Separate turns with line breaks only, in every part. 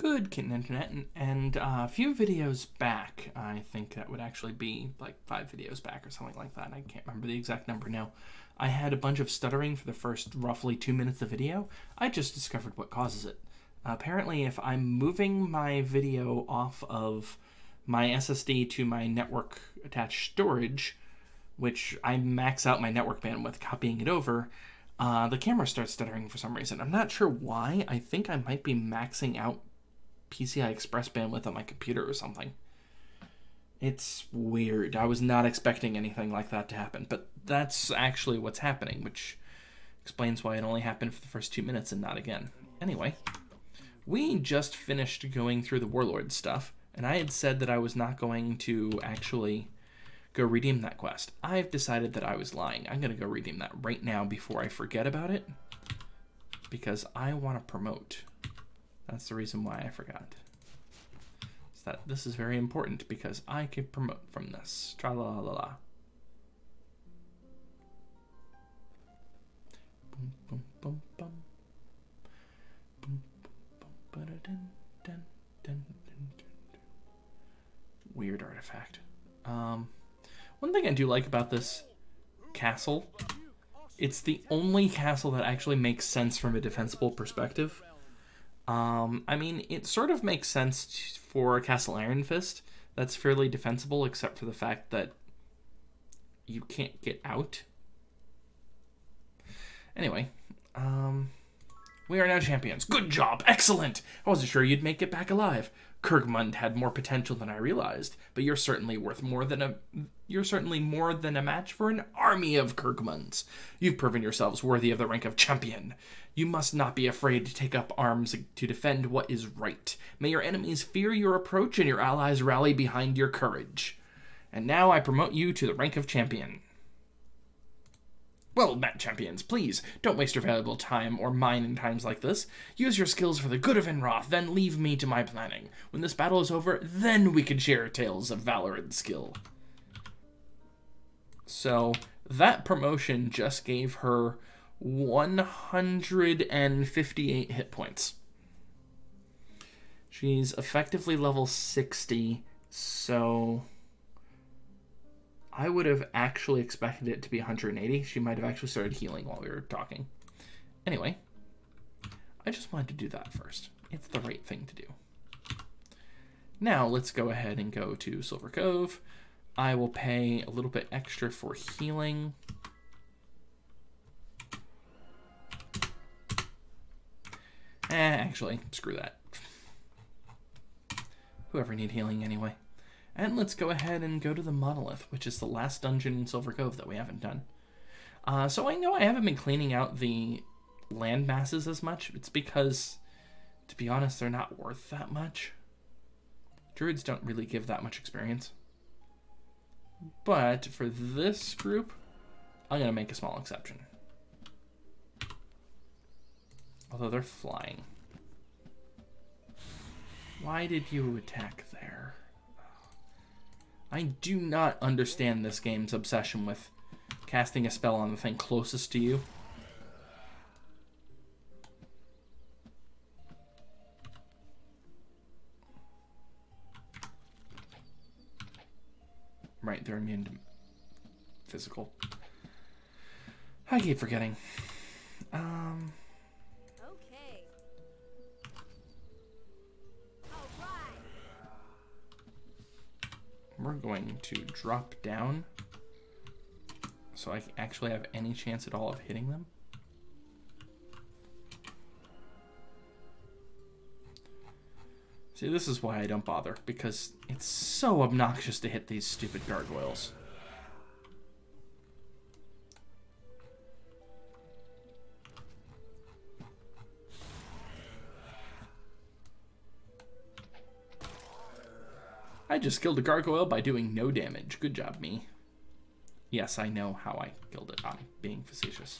Good Kitten Internet, and, and uh, a few videos back, I think that would actually be like five videos back or something like that. I can't remember the exact number now. I had a bunch of stuttering for the first roughly two minutes of video. I just discovered what causes it. Apparently, if I'm moving my video off of my SSD to my network attached storage, which I max out my network bandwidth copying it over, uh, the camera starts stuttering for some reason. I'm not sure why. I think I might be maxing out PCI Express bandwidth on my computer or something. It's weird. I was not expecting anything like that to happen, but that's actually what's happening, which explains why it only happened for the first two minutes and not again. Anyway, we just finished going through the Warlord stuff, and I had said that I was not going to actually go redeem that quest. I've decided that I was lying. I'm going to go redeem that right now before I forget about it, because I want to promote. That's the reason why I forgot. Is that this is very important because I can promote from this. Tra la la la. Dun, Weird artifact. Um, one thing I do like about this castle, it's the only castle that actually makes sense from a defensible perspective. Um, I mean, it sort of makes sense for Castle Ironfist. That's fairly defensible, except for the fact that you can't get out. Anyway, um, we are now champions. Good job! Excellent! I wasn't sure you'd make it back alive. Kurgmund had more potential than I realized, but you're certainly worth more than a you're certainly more than a match for an army of Kurgmunds. You've proven yourselves worthy of the rank of champion. You must not be afraid to take up arms to defend what is right. May your enemies fear your approach and your allies rally behind your courage. And now I promote you to the rank of champion. Well met, champions, please, don't waste your valuable time or mine in times like this. Use your skills for the good of Enroth, then leave me to my planning. When this battle is over, then we can share tales of valor and skill. So, that promotion just gave her 158 hit points. She's effectively level 60, so I would have actually expected it to be 180. She might have actually started healing while we were talking. Anyway, I just wanted to do that first. It's the right thing to do. Now let's go ahead and go to Silver Cove. I will pay a little bit extra for healing. Eh, actually, screw that. Whoever need healing anyway. And let's go ahead and go to the Monolith, which is the last dungeon in Silver Cove that we haven't done. Uh, so I know I haven't been cleaning out the land masses as much. It's because, to be honest, they're not worth that much. Druids don't really give that much experience. But for this group, I'm going to make a small exception. Although they're flying. Why did you attack there? I do not understand this game's obsession with casting a spell on the thing closest to you. Right, they're immune to physical. I keep forgetting. Um... we're going to drop down so I actually have any chance at all of hitting them. See, this is why I don't bother, because it's so obnoxious to hit these stupid gargoyles. I just killed a gargoyle by doing no damage. Good job, me. Yes, I know how I killed it. I'm being facetious.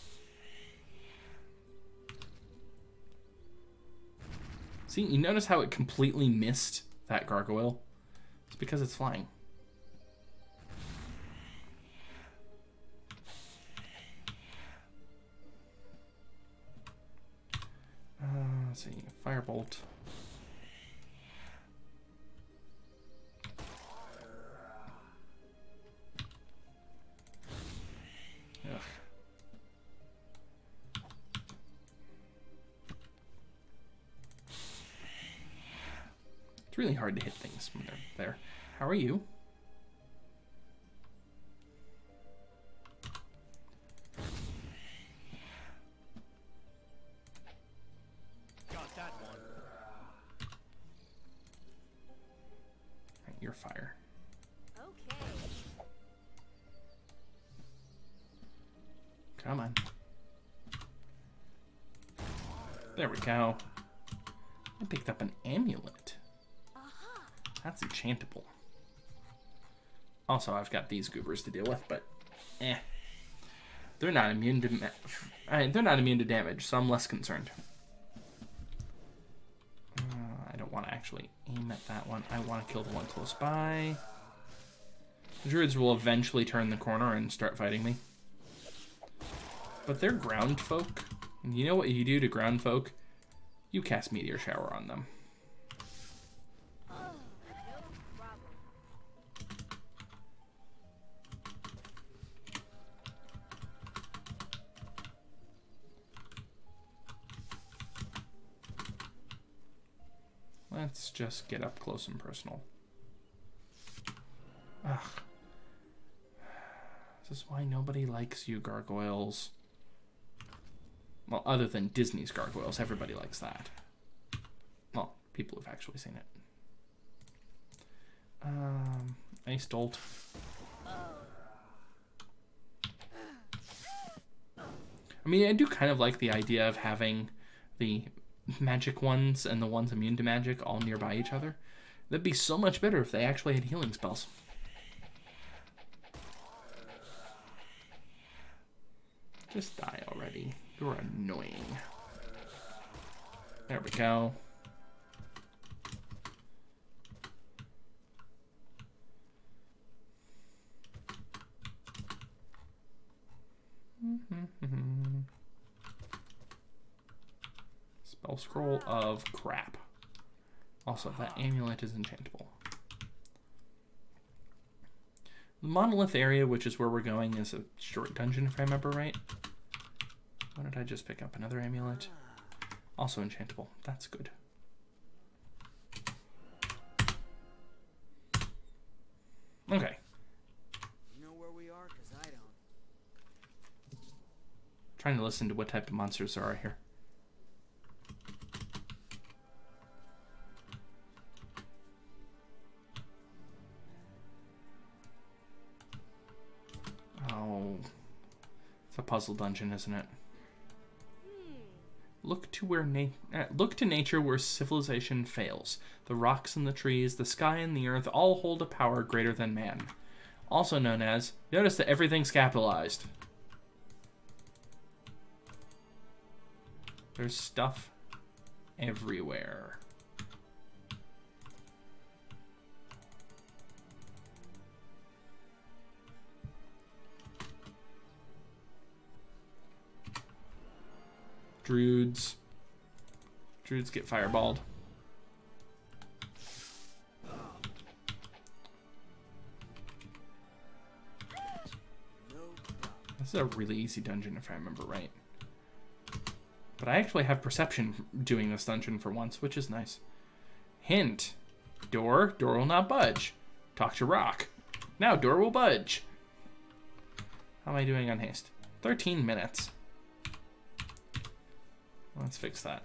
See, you notice how it completely missed that gargoyle? It's because it's flying. Uh, let's see, firebolt. It's really hard to hit things when they're there. How are you?
Got that one.
Right, You're fire.
Okay.
Come on. There we go. Also, I've got these goobers to deal with, but eh. They're not immune to uh, they're not immune to damage, so I'm less concerned. Uh, I don't want to actually aim at that one. I want to kill the one close by. Druids will eventually turn the corner and start fighting me. But they're ground folk. And you know what you do to ground folk? You cast Meteor Shower on them.
No problem.
Let's just get up close and personal. Ugh. This is why nobody likes you, gargoyles. Well, other than Disney's gargoyles, everybody likes that. Well, people who've actually seen it. Um, Ice Bolt. I mean, I do kind of like the idea of having the magic ones and the ones immune to magic all nearby each other. That'd be so much better if they actually had healing spells. Just die already. You're annoying. There we go. Mm-hmm, mm-hmm. Scroll of crap. Also, that amulet is enchantable. The monolith area, which is where we're going, is a short dungeon, if I remember right. What did I just pick up? Another amulet. Also enchantable. That's good. Okay.
You know where we are? Because I don't.
Trying to listen to what type of monsters there are here. Puzzle dungeon, isn't it? Look to where na- uh, look to nature where civilization fails. The rocks and the trees, the sky and the earth all hold a power greater than man. Also known as notice that everything's capitalized. There's stuff everywhere. Druids. Druids get fireballed. This is a really easy dungeon if I remember right. But I actually have perception doing this dungeon for once, which is nice. Hint. Door. Door will not budge. Talk to rock. Now door will budge. How am I doing on haste? 13 minutes. Let's fix that.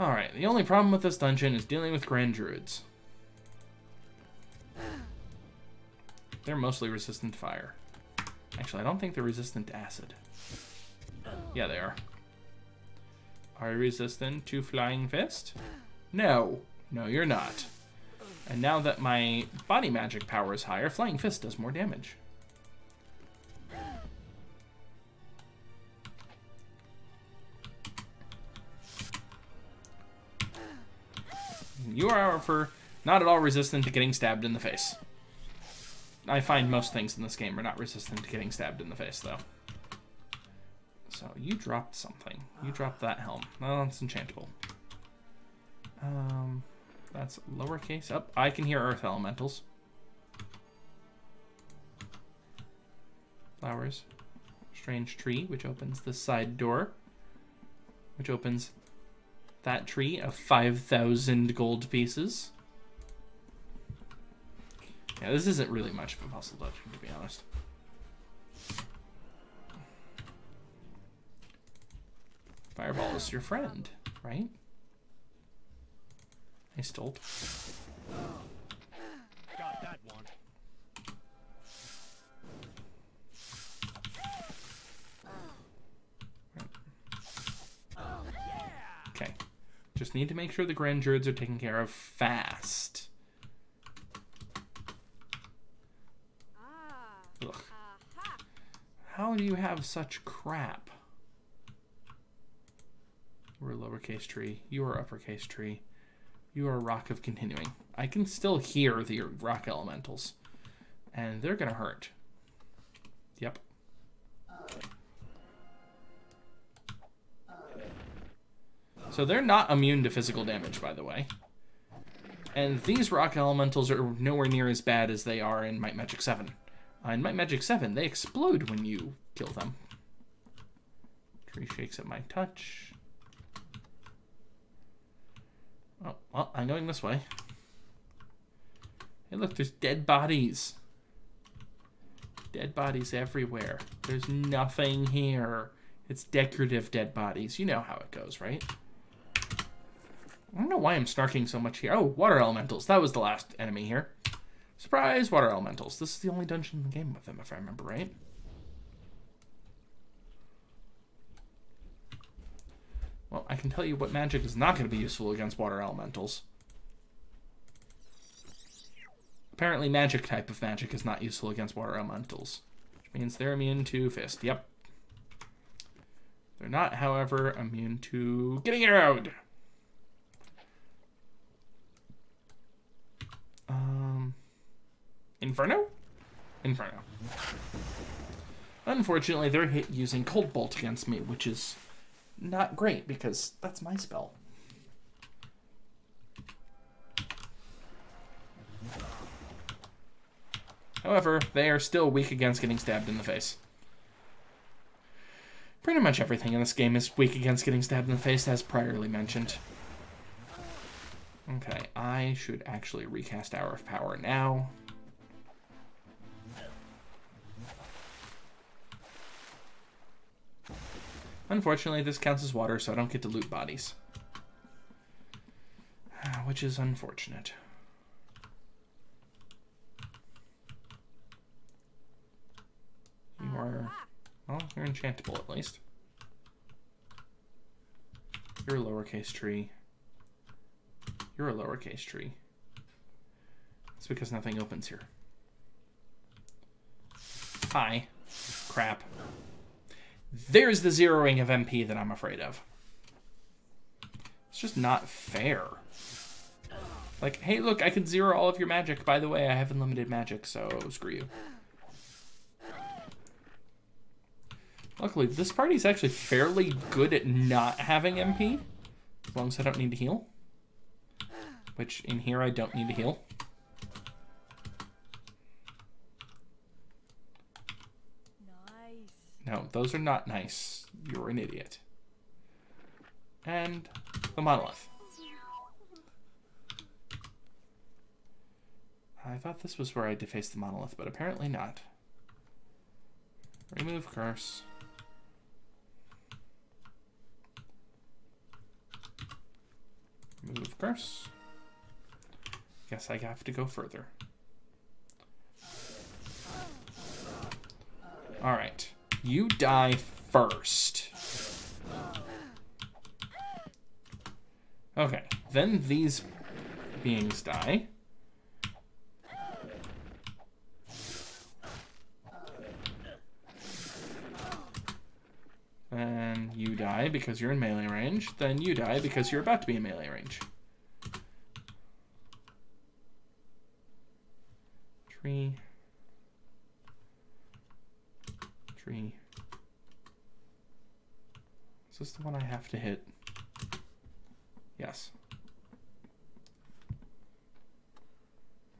Alright, the only problem with this dungeon is dealing with Grand Druids. They're mostly resistant to fire. Actually, I don't think they're resistant to acid. Yeah, they are. Are you resistant to Flying Fist? No. No, you're not. And now that my body magic power is higher, Flying Fist does more damage. You are, however, not at all resistant to getting stabbed in the face. I find most things in this game are not resistant to getting stabbed in the face, though. So, you dropped something. You dropped that helm. Well, it's enchantable. Um, that's lowercase. Up. I can hear earth elementals. Flowers. Strange tree, which opens the side door, which opens that tree of 5,000 gold pieces. Yeah, this isn't really much of a puzzle dungeon, to be honest. Fireball is your friend, right? I stole.
Got that one.
Okay. Just need to make sure the grand druids are taken care of fast.
Ah.
Ugh. How do you have such crap? We're lowercase tree. You are uppercase tree. You are rock of continuing. I can still hear the rock elementals. And they're gonna hurt. Yep. So they're not immune to physical damage, by the way. And these rock elementals are nowhere near as bad as they are in Might Magic 7. Uh, in Might Magic 7, they explode when you kill them. Tree shakes at my touch. Oh, well, I'm going this way. Hey, look, there's dead bodies. Dead bodies everywhere. There's nothing here. It's decorative dead bodies. You know how it goes, right? I don't know why I'm snarking so much here. Oh, water elementals. That was the last enemy here. Surprise, water elementals. This is the only dungeon in the game with them, if I remember right. Well, I can tell you what magic is not going to be useful against water elementals. Apparently, magic type of magic is not useful against water elementals, which means they're immune to fist. Yep. They're not, however, immune to getting arrowed. Um, Inferno? Inferno. Unfortunately, they're hit using Cold Bolt against me, which is not great because that's my spell. However, they are still weak against getting stabbed in the face. Pretty much everything in this game is weak against getting stabbed in the face, as priorly mentioned. Okay, I should actually recast Hour of Power now. Unfortunately, this counts as water, so I don't get to loot bodies. Ah, which is unfortunate. You are... Well, you're enchantable at least. You're a lowercase tree. You're a lowercase tree. It's because nothing opens here. Hi. Crap. There's the zeroing of MP that I'm afraid of. It's just not fair. Like, hey, look, I can zero all of your magic. By the way, I have unlimited magic, so screw you. Luckily, this party's actually fairly good at not having MP. As long as I don't need to heal. Which, in here, I don't need to heal.
Nice.
No, those are not nice. You're an idiot. And the monolith. I thought this was where I defaced the monolith, but apparently not. Remove curse. Remove curse. Guess I have to go further. Alright. You die first. Okay. Then these beings die. Then you die because you're in melee range. Then you die because you're about to be in melee range. Tree. Is this the one I have to hit? Yes.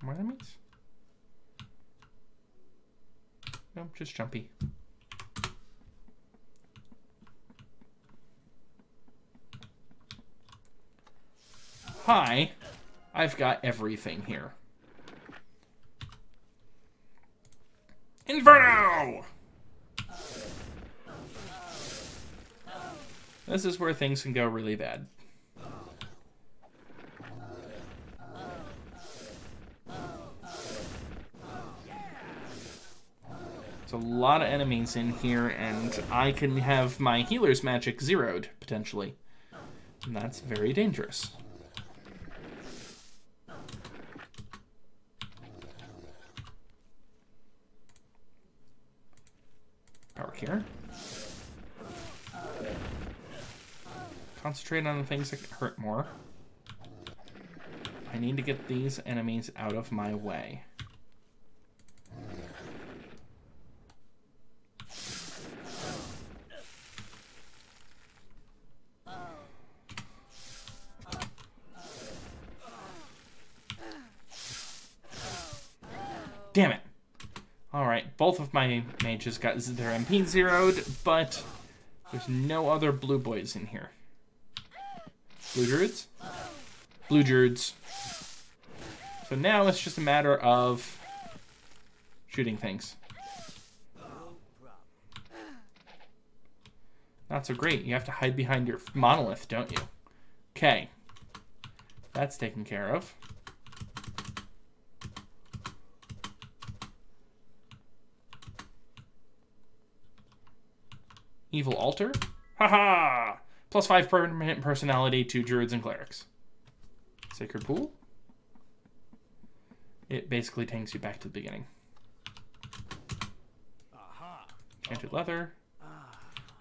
More enemies? No, just jumpy. Hi, I've got everything here. Inferno! This is where things can go really bad. There's a lot of enemies in here, and I can have my healer's magic zeroed, potentially. And that's very dangerous. Power here. Concentrate on the things that hurt more. I need to get these enemies out of my way. Damn it. Alright, both of my mages got their MP zeroed, but there's no other blue boys in here. Blue druids? Blue druids. So now it's just a matter of shooting things. Not so great. You have to hide behind your monolith, don't you? Okay. That's taken care of. Evil Altar? Haha! Plus five permanent personality to druids and clerics. Sacred Pool? It basically takes you back to the beginning.
Aha.
Enchanted Leather.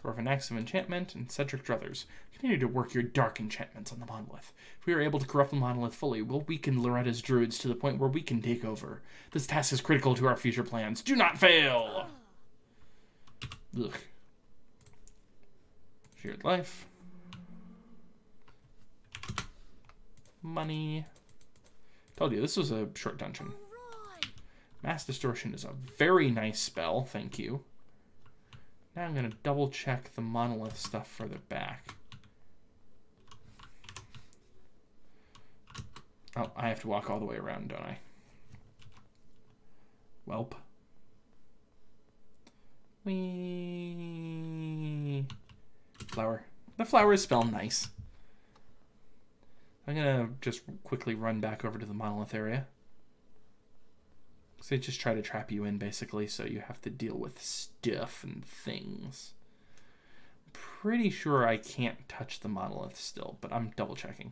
Dwarven Axe of Enchantment, and Cedric Druthers. Continue to work your dark enchantments on the monolith. If we are able to corrupt the monolith fully, we'll weaken Loretta's druids to the point where we can take over. This task is critical to our future plans. Do not fail! Ah. Ugh. Shared life. Money. Told you, this was a short dungeon. Mass Distortion is a very nice spell, thank you. Now I'm going to double check the monolith stuff further back. Oh, I have to walk all the way around, don't I? Welp. Wee. Flower. The flowers spell nice. I'm gonna just quickly run back over to the monolith area. So they just try to trap you in, basically, so you have to deal with stuff and things. Pretty sure I can't touch the monolith still, but I'm double checking.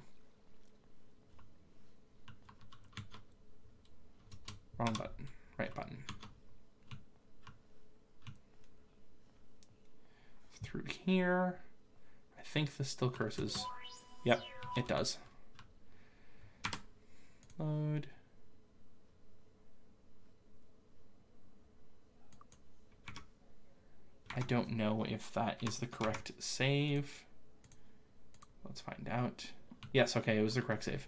Wrong button. Right button. Through here. I think this still curses. Yep, it does. Load. I don't know if that is the correct save. Let's find out. Yes, okay, it was the correct save.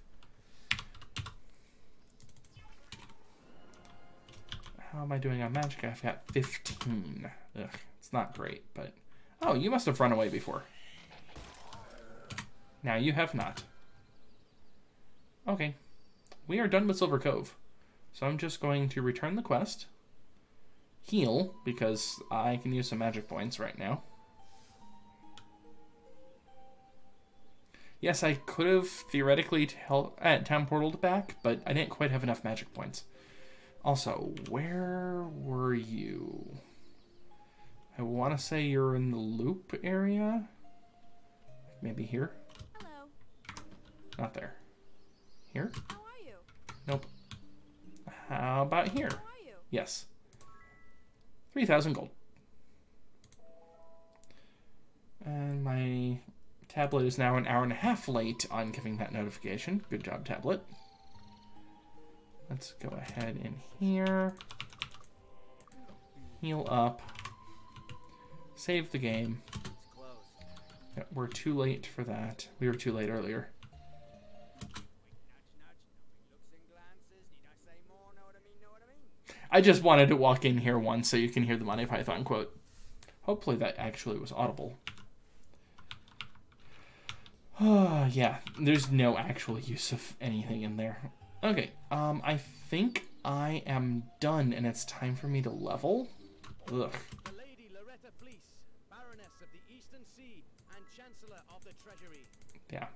How am I doing on magic? I've got 15. Ugh, it's not great, but... Oh, you must have run away before. Now you have not. Okay. We are done with Silver Cove. So I'm just going to return the quest heal because I can use some magic points right now. Yes, I could have theoretically tel- uh, teleported back, but I didn't quite have enough magic points. Also, where were you? I want to say you're in the loop area. Maybe here?
Hello.
Not there. Here?
How are you?
Nope. How about here?
How are you?
Yes. 3,000 gold. And my tablet is now an hour and a half late on giving that notification. Good job, tablet. Let's go ahead in here. Heal up. Save the game. Yeah, We're too late for that. We were too late earlier.
Nudge, nudge. Looks and glances. Need I say more? Know what I mean? Know what I mean?
I just wanted to walk in here once so you can hear the Monty Python quote. Hopefully that actually was audible. Oh, yeah, there's no actual use of anything in there. Okay, um, I think I am done and it's time for me to level. Ugh.
The Lady Loretta Fleise, Baroness of the Eastern Sea and Chancellor of the Treasury.
Yeah.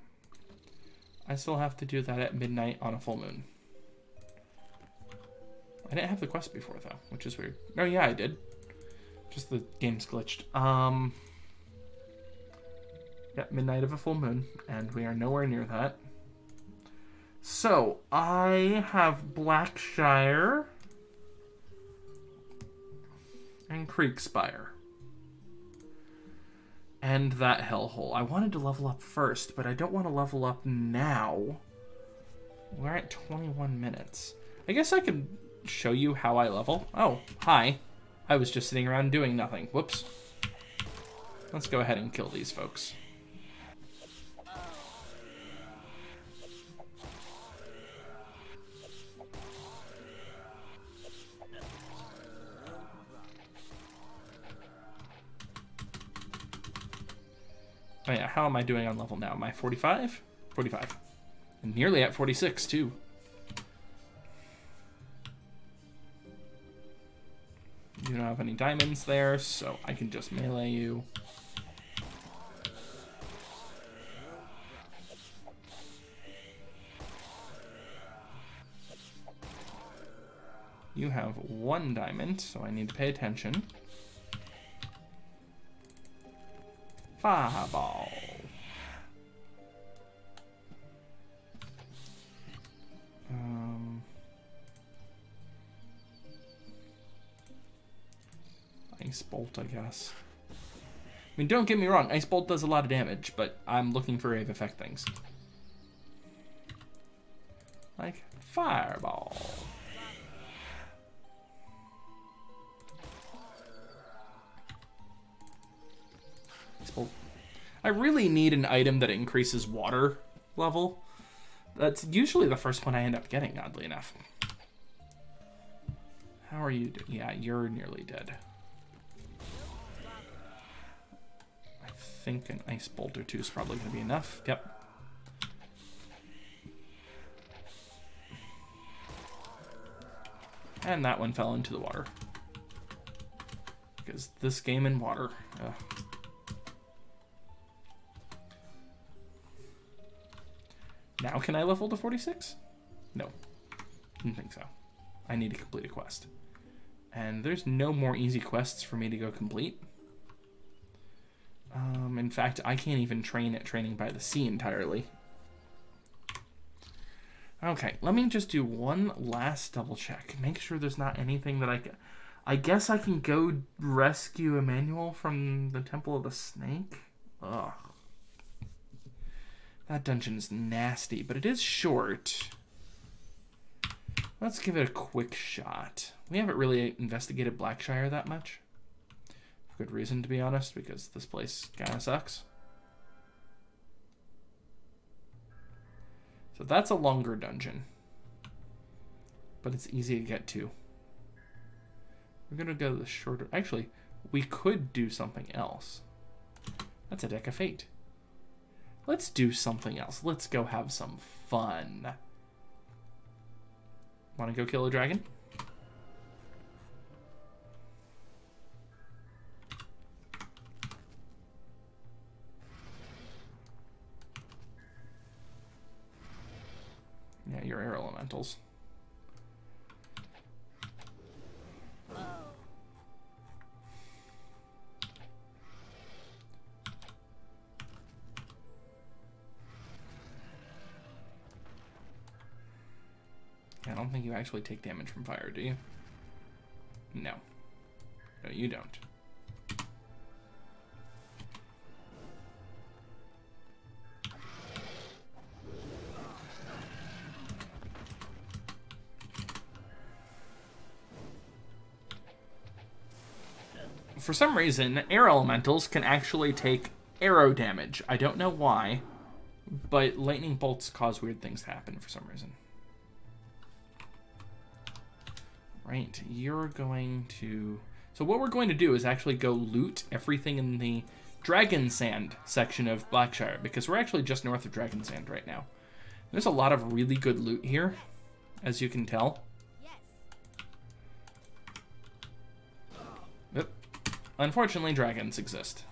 I still have to do that at midnight on a full moon. I didn't have the quest before though, which is weird. Oh yeah, I did. Just the game's glitched. Um Yeah, midnight of a full moon, and we are nowhere near that. So, I have Blackshire and Kriegspire. And that hellhole. I wanted to level up first, but I don't want to level up now. We're at 21 minutes. I guess I could show you how I level. Oh, hi. I was just sitting around doing nothing. Whoops. Let's go ahead and kill these folks. Oh yeah, how am I doing on level now? Am I 45? 45. And nearly at 46 too. You don't have any diamonds there, so I can just melee you. You have one diamond, so I need to pay attention. Fireball. Ice Bolt, I guess. I mean, don't get me wrong, Ice Bolt does a lot of damage, but I'm looking for Rave Effect things. Like, Fireball. Ice Bolt. I really need an item that increases water level. That's usually the first one I end up getting, oddly enough. How are you? Yeah, you're nearly dead. Think an ice bolt or two is probably going to be enough. Yep. And that one fell into the water. Because this game in water. Ugh. Now can I level to 46? No. Didn't think so. I need to complete a quest. And there's no more easy quests for me to go complete. Um, in fact, I can't even train at Training by the Sea entirely. Okay, let me just do one last double check. Make sure there's not anything that I can... I guess I can go rescue Emmanuel from the Temple of the Snake? Ugh. That dungeon's nasty, but it is short. Let's give it a quick shot. We haven't really investigated Blackshire that much. Good reason, to be honest, because this place kind of sucks. So that's a longer dungeon. But it's easy to get to. We're going to go the shorter... Actually, we could do something else. That's a Deck of Fate. Let's do something else. Let's go have some fun. Want to go kill a dragon? I don't think you actually take damage from fire, do you? No. No, you don't. For some reason, air elementals can actually take arrow damage. I don't know why, but lightning bolts cause weird things to happen for some reason. Right, you're going to... So what we're going to do is actually go loot everything in the Dragon Sand section of Blackshire because we're actually just north of Dragon Sand right now. There's a lot of really good loot here, as you can tell. Unfortunately, dragons exist.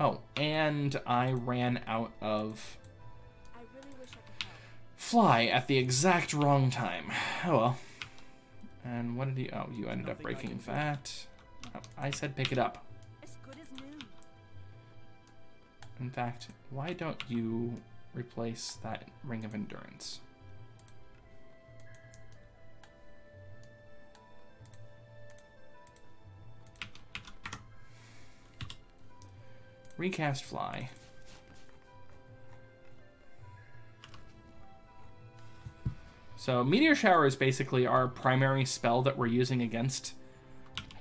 Oh, and I ran out of fly at the exact wrong time. Oh well. And what did you? Oh, you ended up breaking that. Oh, I said pick it up. In fact, why don't you replace that ring of endurance? Recast fly. So meteor shower is basically our primary spell that we're using against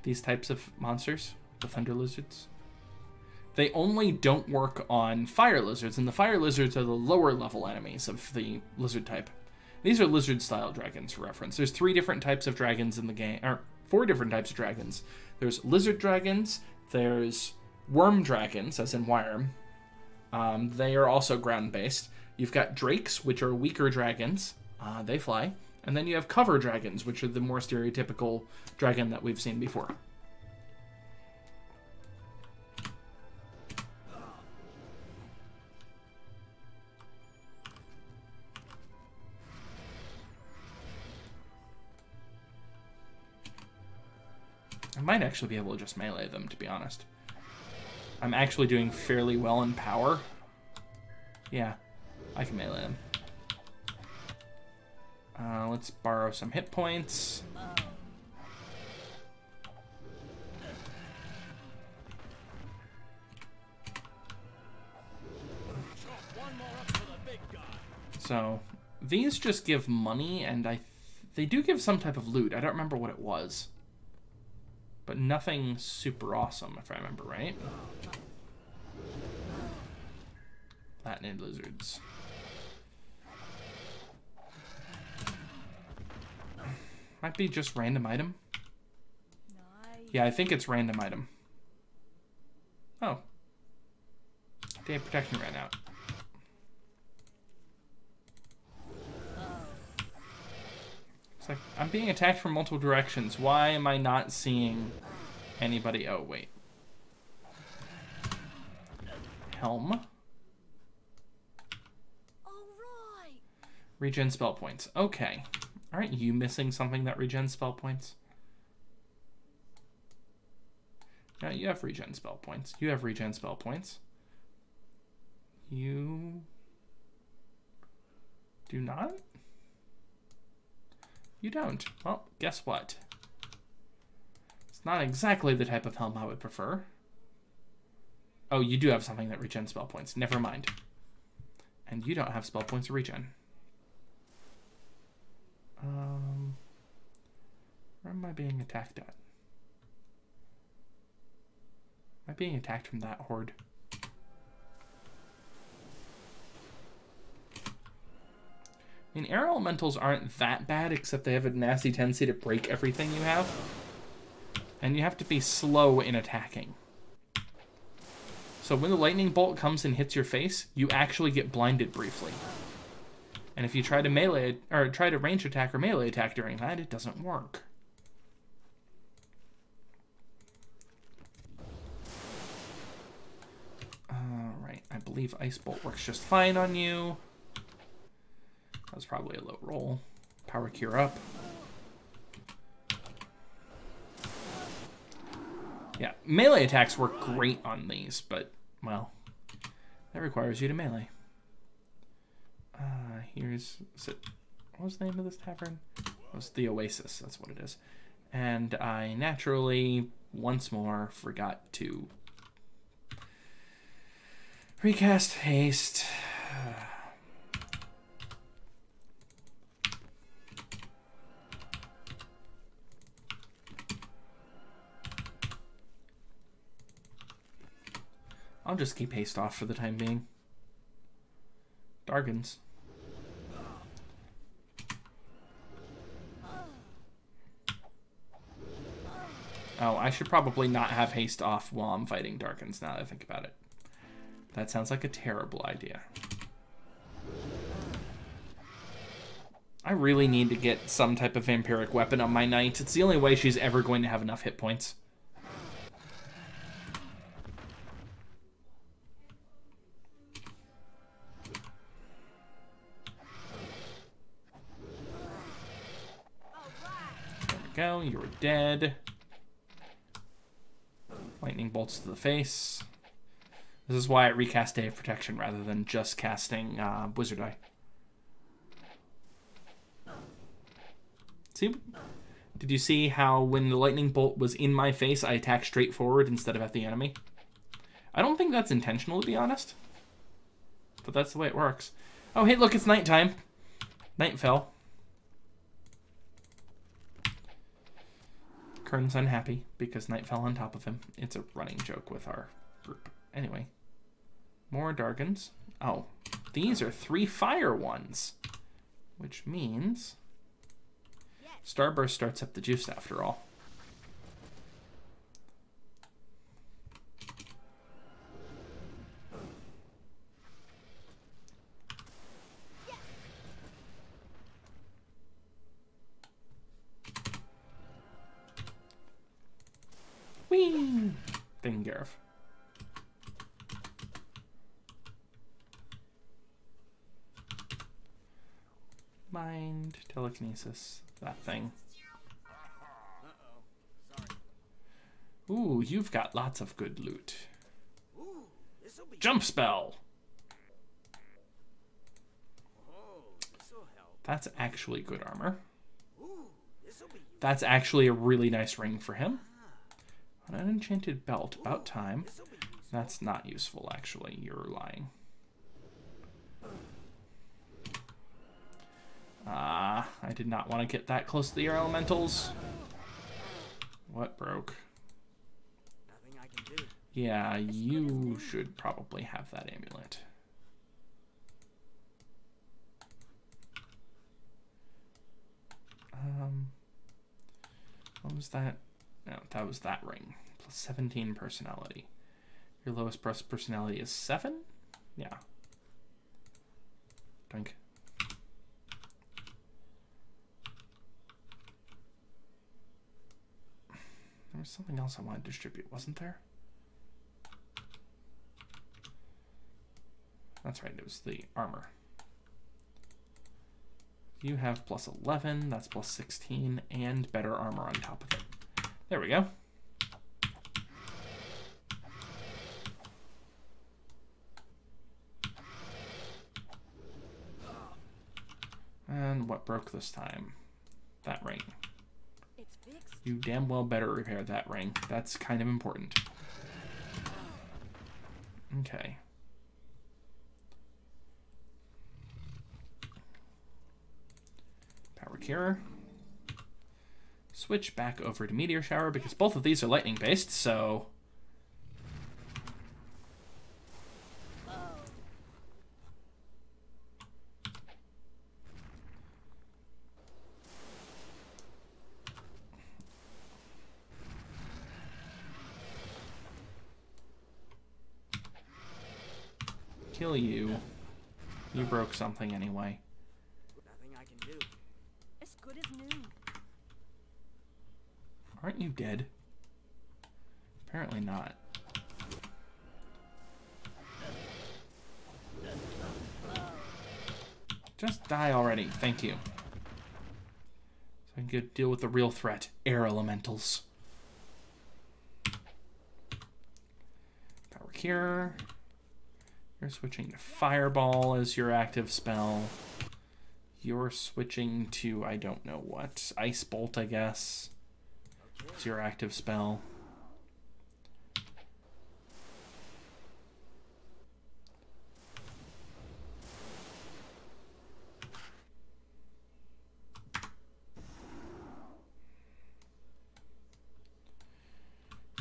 these types of monsters, the thunder lizards. They only don't work on fire lizards, and the fire lizards are the lower level enemies of the lizard type. These are lizard style dragons for reference. There's three different types of dragons in the game, or four different types of dragons. There's lizard dragons, there's worm dragons, as in Wyrm, Um, they are also ground based. You've got drakes, which are weaker dragons. Uh, they fly. And then you have cover dragons, which are the more stereotypical dragon that we've seen before. I might actually be able to just melee them, to be honest. I'm actually doing fairly well in power. Yeah, I can melee them. Uh, let's borrow some hit points. So these just give money, and I th- they do give some type of loot. I don't remember what it was, but nothing super awesome, if I remember right. Latinid lizards. Might be just random item. Yeah, I think it's random item. Oh. Day of protection ran out. It's like, I'm being attacked from multiple directions. Why am I not seeing anybody? Oh, wait. Helm.
All right.
Regen spell points. Okay. Aren't you missing something that regen spell points? No, you have regen spell points. You have regen spell points. You do not? You don't. Well, guess what? It's not exactly the type of helm I would prefer. Oh, you do have something that regen spell points. Never mind. And you don't have spell points to regen. Um, where am I being attacked at? Am I being attacked from that horde? I mean, air elementals aren't that bad, except they have a nasty tendency to break everything you have. And you have to be slow in attacking. So when the lightning bolt comes and hits your face, you actually get blinded briefly. And if you try to melee or try to range attack or melee attack during that, it doesn't work. Alright, I believe Ice Bolt works just fine on you. That was probably a low roll. Power Cure up. Yeah, melee attacks work great on these, but, well, that requires you to melee. Uh, here's it, what was the name of this tavern? It was the Oasis. That's what it is. And I naturally once more forgot to recast haste. I'll just keep haste off for the time being. Dargans. Oh, I should probably not have haste off while I'm fighting Darkins now that I think about it. That sounds like a terrible idea. I really need to get some type of vampiric weapon on my knight. It's the only way she's ever going to have enough hit points. Go, you're dead. Lightning bolts to the face. This is why I recast Day of Protection rather than just casting uh, Wizard Eye. See, did you see how when the lightning bolt was in my face, I attacked straight forward instead of at the enemy? I don't think that's intentional, to be honest. But that's the way it works. Oh, hey, look, it's nighttime. Night fell. Kern's unhappy because night fell on top of him. It's a running joke with our group. Anyway, more Dargans. Oh, these are three fire ones, which means Starburst starts up the juice after all. Ding Gareth. Mind telekinesis, that thing. Ooh, you've got lots of good loot.
Ooh, this'll be.
Jump spell!
Oh.
That's actually good armor.
Ooh, this'll be.
That's actually a really nice ring for him. An unenchanted belt, about time. That's not useful, actually. You're lying. Ah, I did not want to get that close to the air elementals. What broke? Yeah, you should probably have that amulet. Um, what was that? No, that was that ring. Plus 17 personality. Your lowest pers- personality is 7? Yeah. Drink. There was something else I wanted to distribute, wasn't there? That's right, it was the armor. You have plus 11, that's plus 16, and better armor on top of it. There we go. And what broke this time? That ring. You damn well better repair that ring. That's kind of important. Okay. Power Cure. Switch back over to Meteor Shower because both of these are lightning based, so. Kill you. You broke something anyway.
Nothing I can do.
As good as new.
Aren't you dead? Apparently not. Just die already. Thank you. So I can go deal with the real threat air elementals. Power Cure. You're switching to Fireball as your active spell. You're switching to, I don't know what, Ice Bolt, I guess. It's your active spell.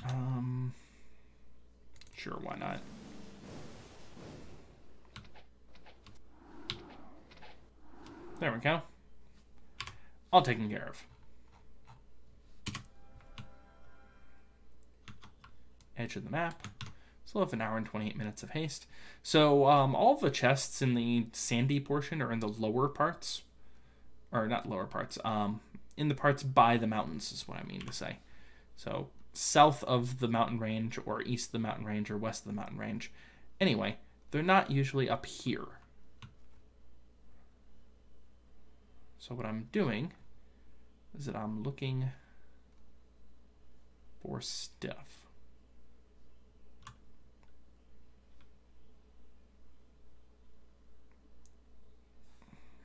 Um, sure, why not? There we go. All taken care of. Edge of the map. Still have an hour and 28 minutes of haste. So um, all the chests in the sandy portion are in the lower parts. Or not lower parts. Um, in the parts by the mountains is what I mean to say. So south of the mountain range or east of the mountain range or west of the mountain range. Anyway, they're not usually up here. So what I'm doing is that I'm looking for stuff.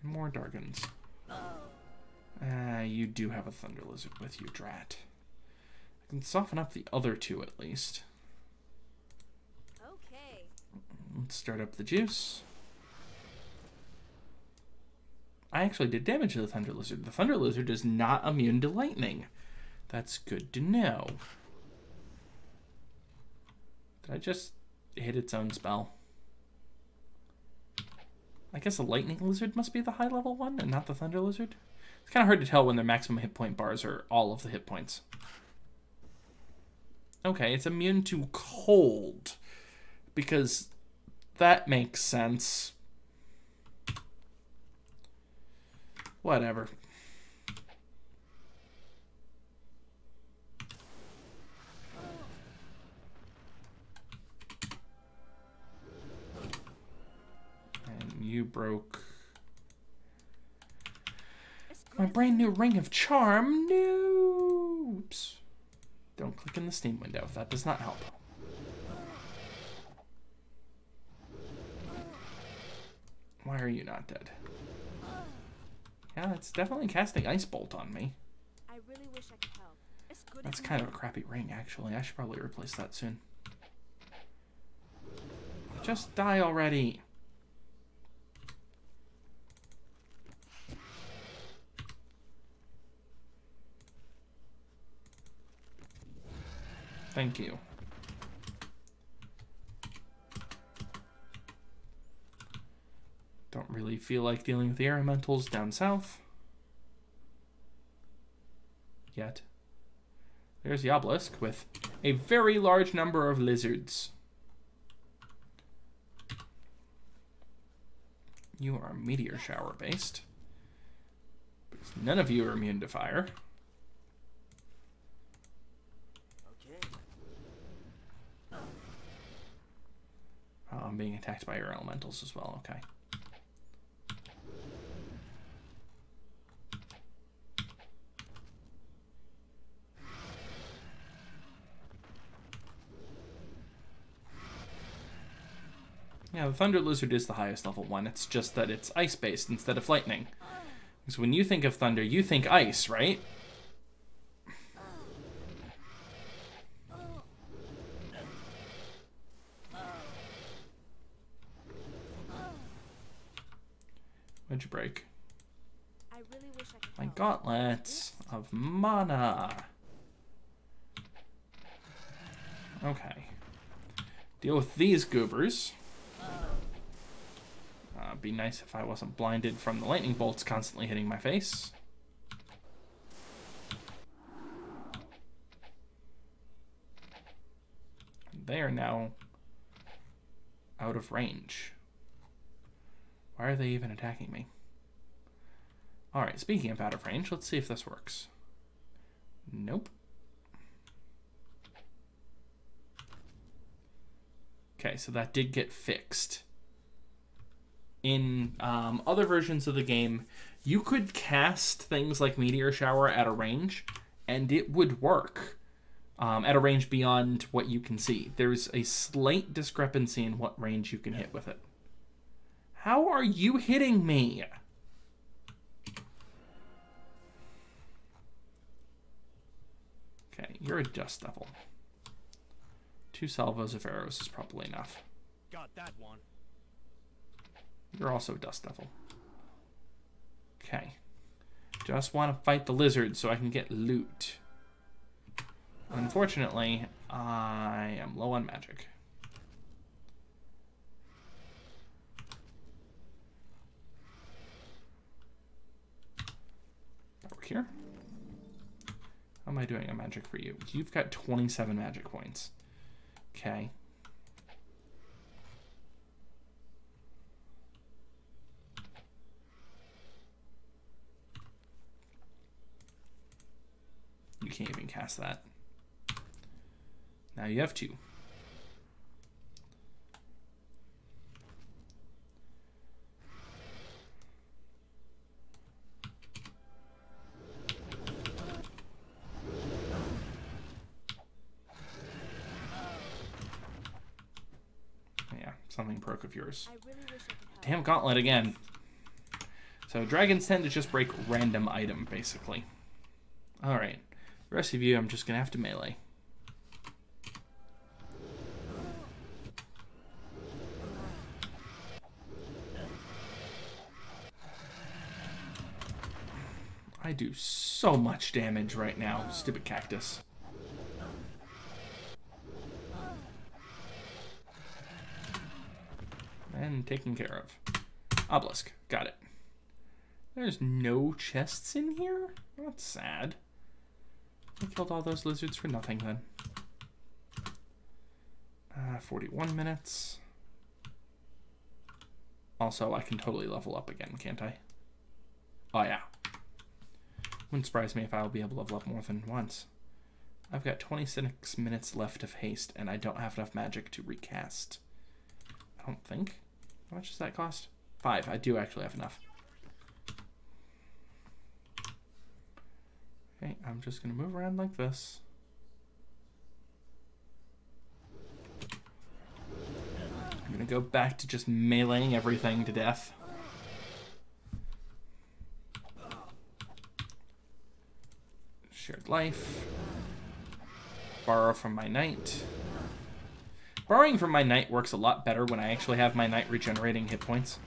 More Dargans. Ah, you do have a Thunder Lizard with you, Drat. I can soften up the other two at least.
Okay.
Let's start up the juice. I actually did damage to the Thunder Lizard. The Thunder Lizard is not immune to lightning. That's good to know. Did I just hit its own spell? I guess the Lightning Lizard must be the high level one and not the Thunder Lizard. It's kind of hard to tell when their maximum hit point bars are all of the hit points. Okay, it's immune to cold. Because that makes sense. Whatever. You broke my brand new ring of charm. No. Oops. Don't click in the Steam window. That does not help. Why are you not dead? Yeah, it's definitely casting Ice Bolt on me.
I really wish I could help.
That's kind of a crappy ring, actually. I should probably replace that soon. Just die already. Thank you. Don't really feel like dealing with the elementals down south. Yet. There's the obelisk with a very large number of lizards. You are meteor shower based. Because none of you are immune to fire.
Okay.
Oh, I'm being attacked by your elementals as well. Okay. Yeah, the Thunder Lizard is the highest level one. It's just that it's ice based instead of lightning. Because when you think of thunder, you think ice, right? Break?
I really wish I could
My gauntlets of mana. Okay. Deal with these goobers. Uh, be nice if I wasn't blinded from the lightning bolts constantly hitting my face. They are now out of range. Why are they even attacking me? Alright, speaking of out of range, let's see if this works. Nope. Okay, so that did get fixed. In um, other versions of the game, you could cast things like Meteor Shower at a range, and it would work um, at a range beyond what you can see. There's a slight discrepancy in what range you can hit with it. How are you hitting me? Okay, you're a dust devil. Two salvos of arrows is probably enough.
Got that one.
You're also a dust devil. Okay. Just want to fight the lizard so I can get loot. Unfortunately, I am low on magic. here. How am I doing a magic for you? You've got 27 magic points. Okay. You can't even cast that. Now you have two. Damn gauntlet again. So dragons tend to just break random item, basically. Alright. The rest of you, I'm just gonna have to melee. I do so much damage right now, stupid cactus. Taken care of. Obelisk. Got it. There's no chests in here? That's sad. I killed all those lizards for nothing then. Uh, 41 minutes. Also, I can totally level up again, can't I? Oh, yeah. Wouldn't surprise me if I'll be able to level up more than once. I've got 26 minutes left of haste, and I don't have enough magic to recast. I don't think. How much does that cost? Five. I do actually have enough. Okay, I'm just gonna move around like this. I'm gonna go back to just meleeing everything to death. Shared life. Borrow from my knight. Borrowing from my knight works a lot better when I actually have my knight regenerating hit points.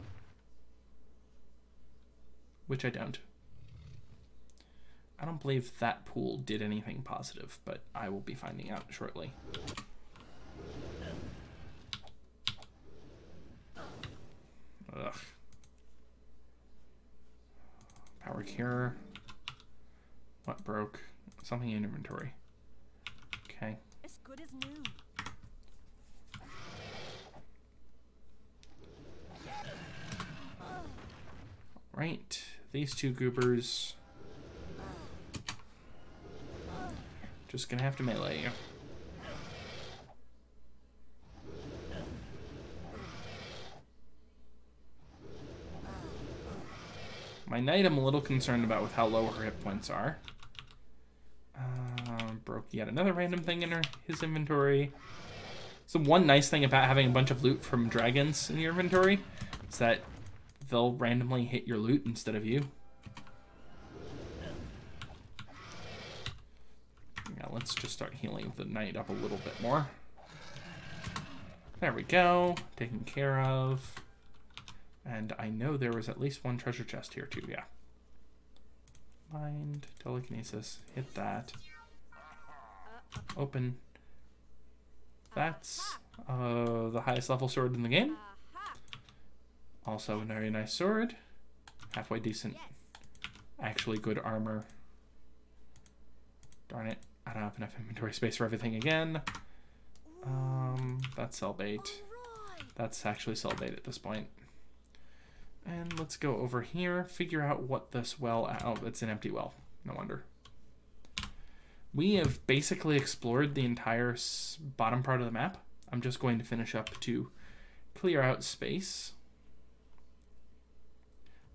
Which I don't. I don't believe that pool did anything positive, but I will be finding out shortly. Ugh. Power cure. What broke? Something in inventory. Okay.
As good as new.
Right. These two goobers. Just gonna have to melee you. My knight I'm a little concerned about with how low her hit points are. Uh, broke yet another random thing in her his inventory. So one nice thing about having a bunch of loot from dragons in your inventory is that they'll randomly hit your loot instead of you. Yeah, let's just start healing the knight up a little bit more. There we go. Taken care of. And I know there was at least one treasure chest here too, yeah. Mind, telekinesis, hit that. Open. That's uh, the highest level sword in the game. Also a very nice sword. Halfway decent. Actually good armor. Darn it. I don't have enough inventory space for everything again. Um, that's cell bait. That's actually cell bait at this point. And let's go over here, figure out what this well... Oh, it's an empty well. No wonder. We have basically explored the entire s- bottom part of the map. I'm just going to finish up to clear out space.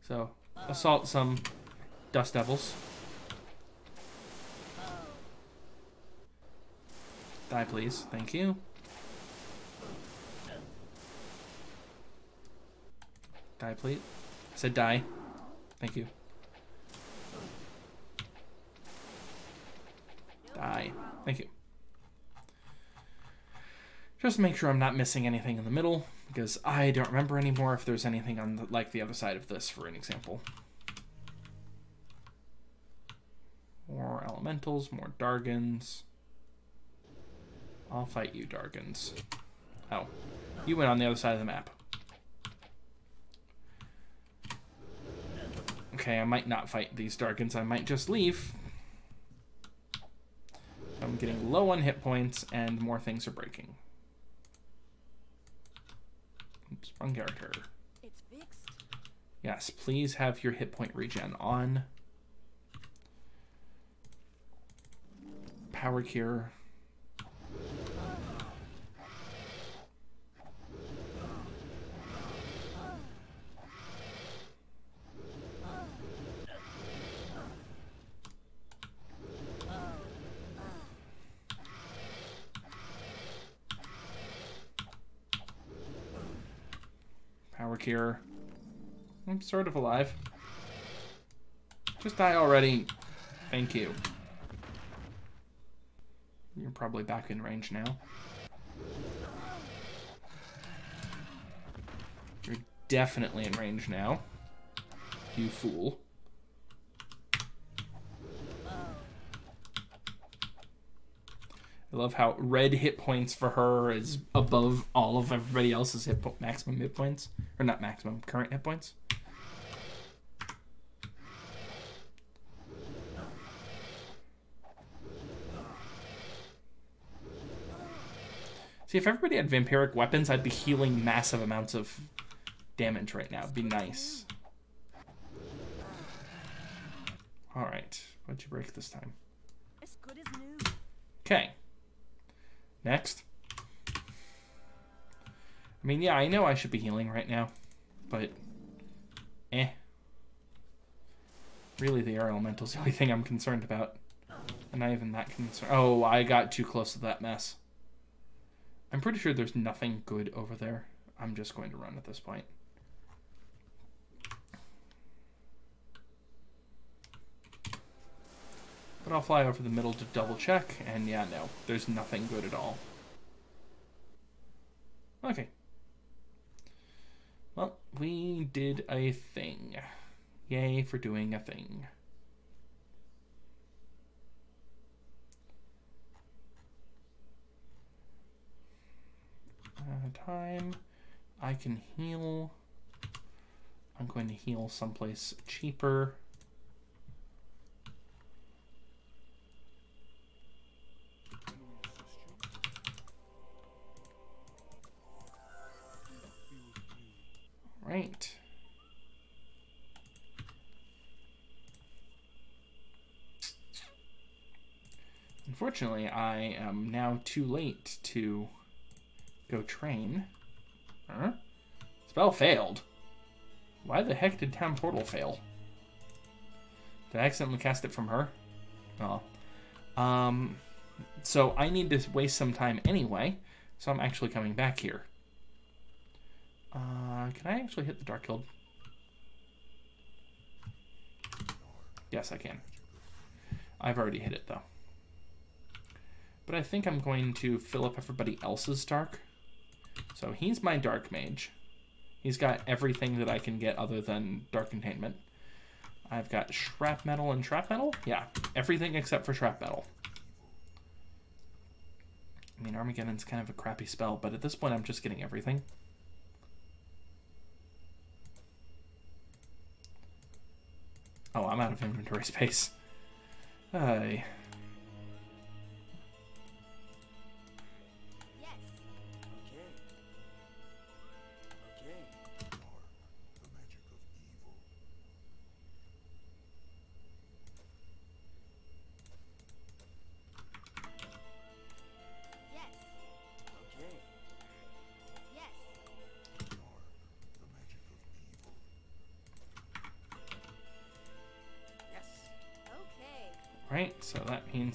So, assault some dust devils. Die, please. Thank you. Die, please. I said die. Thank you. Die. Thank you. Just make sure I'm not missing anything in the middle, because I don't remember anymore if there's anything on the, like the other side of this, for an example. More elementals, more Dargans. I'll fight you, Dargans. Oh, you went on the other side of the map. Okay, I might not fight these Dargans. I might just leave. I'm getting low on hit points, and more things are breaking. Oops, wrong character.
It's fixed.
Yes, please have your hit point regen on. power cure. Power cure. I'm sort of alive. Just die already. Thank you. You're probably back in range now. You're definitely in range now. You fool. I love how red hit points for her is above all of everybody else's hit po- maximum hit points. Or not maximum, current hit points. See, if everybody had vampiric weapons, I'd be healing massive amounts of damage right now. It'd be nice. Alright. What'd you break this time? Okay. Next. I mean, yeah, I know I should be healing right now, but eh. Really, the air elemental's the only thing I'm concerned about. And not even that concerned. Oh, I got too close to that mess. I'm pretty sure there's nothing good over there. I'm just going to run at this point. But I'll fly over the middle to double check, and yeah, no, there's nothing good at all. Okay. Well, we did a thing. Yay for doing a thing. Uh, time. I can heal. I'm going to heal someplace cheaper. Unfortunately, I am now too late to go train. Huh? Spell failed. Why the heck did Town Portal fail? Did I accidentally cast it from her? Oh. Um, so I need to waste some time anyway, so I'm actually coming back here. Uh, can I actually hit the Dark Guild? Yes, I can. I've already hit it, though. But I think I'm going to fill up everybody else's Dark. So he's my Dark Mage. He's got everything that I can get other than Dark Containment. I've got Shrapmetal and trap metal. Yeah, everything except for Shrapmetal. I mean, Armageddon's kind of a crappy spell, but at this point I'm just getting everything. Oh, I'm out of inventory space. Hey.
Yes.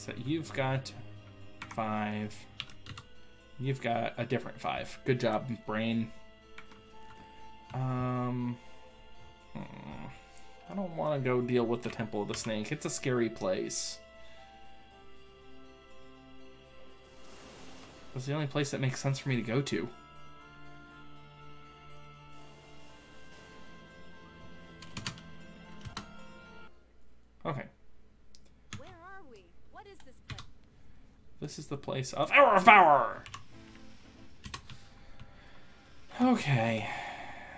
That you've got five. You've got a different five. Good job, brain. Um, hmm, I don't want to go deal with the Temple of the Snake. It's a scary place. It's the only place that makes sense for me to go to.
Is
the place of Hour of Power! Okay.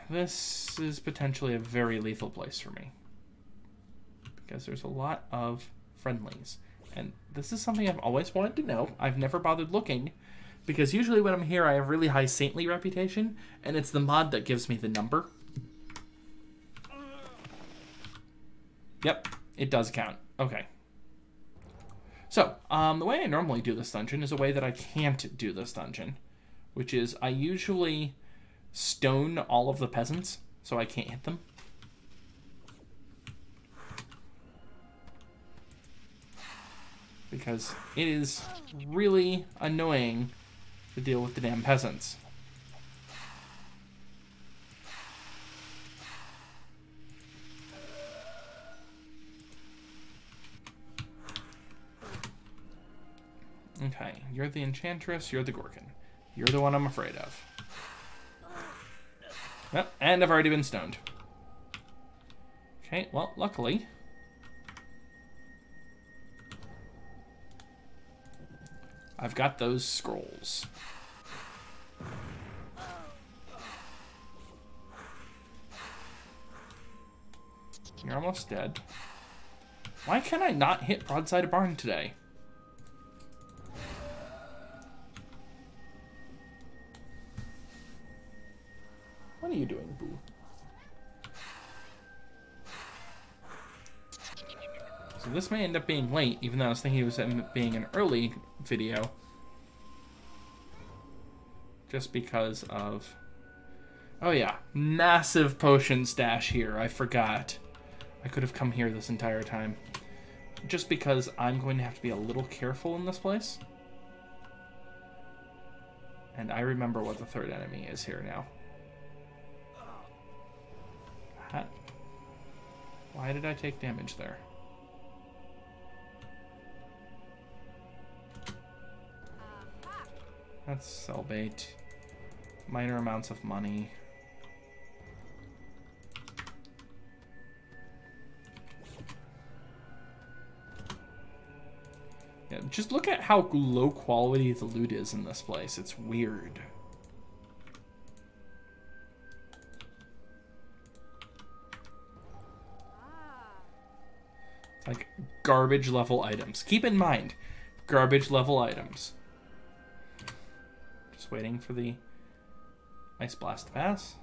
This is potentially a very lethal place for me. Because there's a lot of friendlies. And this is something I've always wanted to know. I've never bothered looking. Because usually when I'm here, I have really high saintly reputation. And it's the mod that gives me the number. Yep, it does count. Okay. So, um, the way I normally do this dungeon is a way that I can't do this dungeon, which is I usually stone all of the peasants so I can't hit them. Because it is really annoying to deal with the damn peasants. Okay, you're the enchantress, you're the Gorgon. You're the one I'm afraid of. And I've already been stoned. Okay, well, luckily. I've got those scrolls. You're almost dead. Why can I not hit Broadside of Barn today? What are you doing, Boo? So this may end up being late, even though I was thinking it was being an early video. Just because of... Oh yeah, massive potion stash here, I forgot. I could have come here this entire time. Just because I'm going to have to be a little careful in this place. And I remember what the third enemy is here now. Hat. Why did I take damage there? That's sell bait. Minor amounts of money. Yeah, just look at how low quality the loot is in this place. It's weird. Like garbage level items. Keep in mind, garbage level items. Just waiting for the ice blast to pass.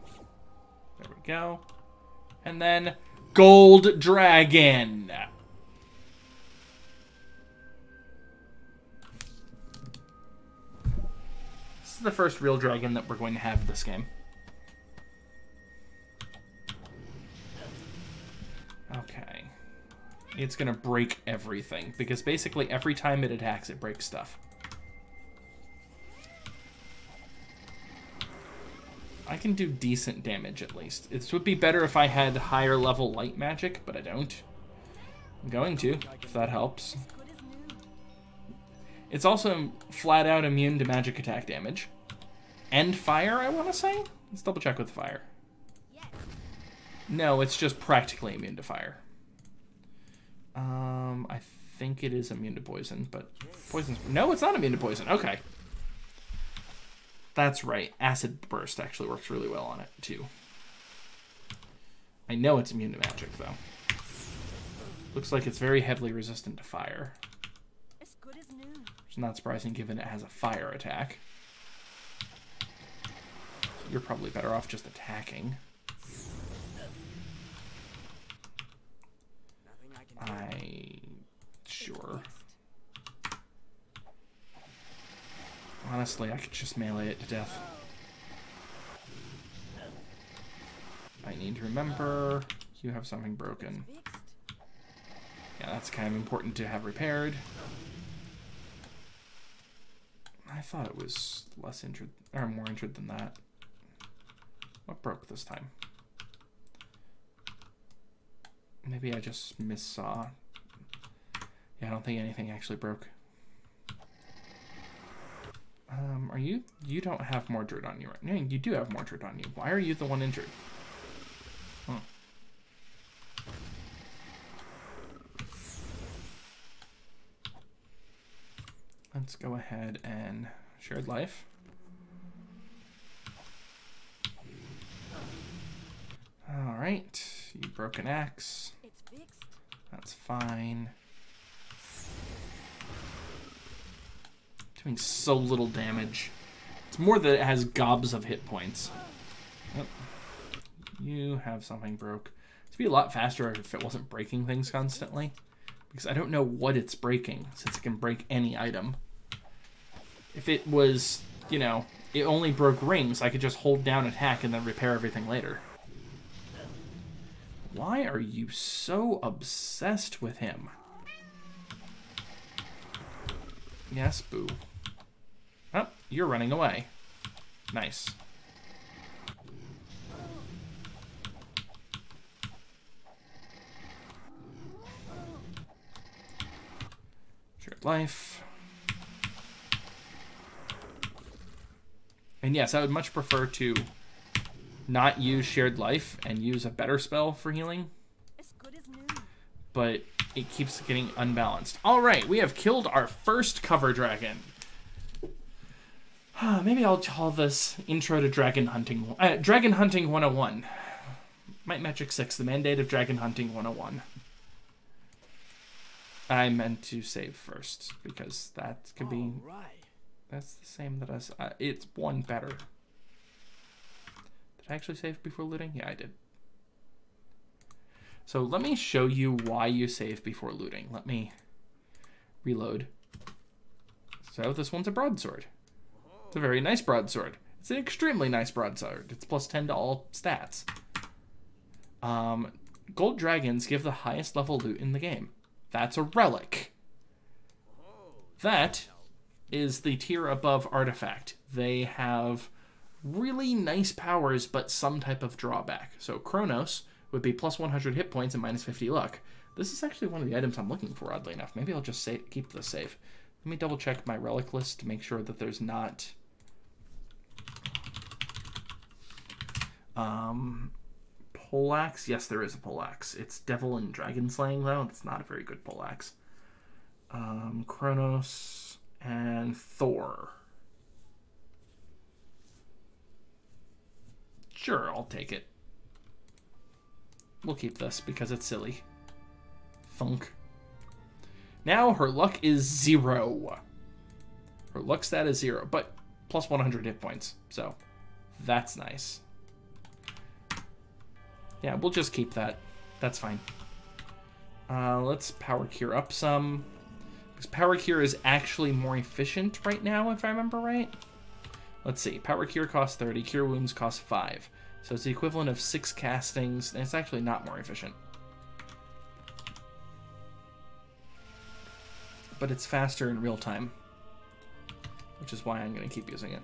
There we go. And then gold dragon. This is the first real dragon that we're going to have this game. Okay. It's gonna break everything, because basically every time it attacks, it breaks stuff. I can do decent damage at least. It would be better if I had higher level light magic, but I don't. I'm going to, if that helps. It's also flat out immune to magic attack damage. And fire, I want to say? Let's double check with fire. No, it's just practically immune to fire. Um, I think it is immune to poison, but poison's no, it's not immune to poison. Okay, that's right. Acid burst actually works really well on it too. I know it's immune to magic though. Looks like it's very heavily resistant to fire,
As good as new.
which is not surprising given it has a fire attack. You're probably better off just attacking.
Nothing I
sure. Honestly, I could just melee it to death. I need to remember you have something broken. Yeah, that's kind of important to have repaired. I thought it was less injured, or more injured than that. What broke this time? Maybe I just missaw. Yeah, I don't think anything actually broke. Um, are you? You don't have Mordred on you, right? No, you do have Mordred on you. Why are you the one injured? Let's go ahead and shared life. All right, you broke an axe.
It's fixed.
That's fine. Doing so little damage. It's more that it has gobs of hit points. Yep. You have something broke. It'd be a lot faster if it wasn't breaking things constantly. because I don't know what it's breaking since it can break any item. If it was, you know, it only broke rings, I could just hold down attack and then repair everything later. Why are you so obsessed with him? Yes, boo. Oh, you're running away. Nice. Shared life. And yes, I would much prefer to not use shared life and use a better spell for healing,
As good as new.
but it keeps getting unbalanced. All right, we have killed our first cover dragon. Maybe I'll call this Intro to Dragon Hunting. Uh, dragon Hunting 101. Might Magic 6, the Mandate of Dragon Hunting 101. I meant to save first because that could be.
Right.
That's the same that us. Uh, it's one better. Did I actually save before looting? Yeah, I did. So let me show you why you save before looting. Let me reload. So this one's a broadsword. It's a very nice broadsword. It's an extremely nice broadsword. It's plus 10 to all stats. Um, gold dragons give the highest level loot in the game. That's a relic. That is the tier above artifact. They have really nice powers, but some type of drawback. So Kronos would be plus 100 hit points and minus 50 luck. This is actually one of the items I'm looking for, oddly enough. Maybe I'll just say, keep this safe. Let me double check my relic list to make sure that there's not. Um, poleaxe. Yes, there is a poleaxe. It's devil and dragon slaying though. It's not a very good poleaxe. Um, Kronos and Thor. Sure, I'll take it. We'll keep this because it's silly. Funk. Now her luck is zero. Her luck stat is zero, but plus 100 hit points. So that's nice. Yeah, we'll just keep that. That's fine. Uh, let's power cure up some. Because power cure is actually more efficient right now, if I remember right. Let's see. Power cure costs 30. Cure wounds costs 5. So it's the equivalent of 6 castings, and it's actually not more efficient. But it's faster in real time. Which is why I'm going to keep using it.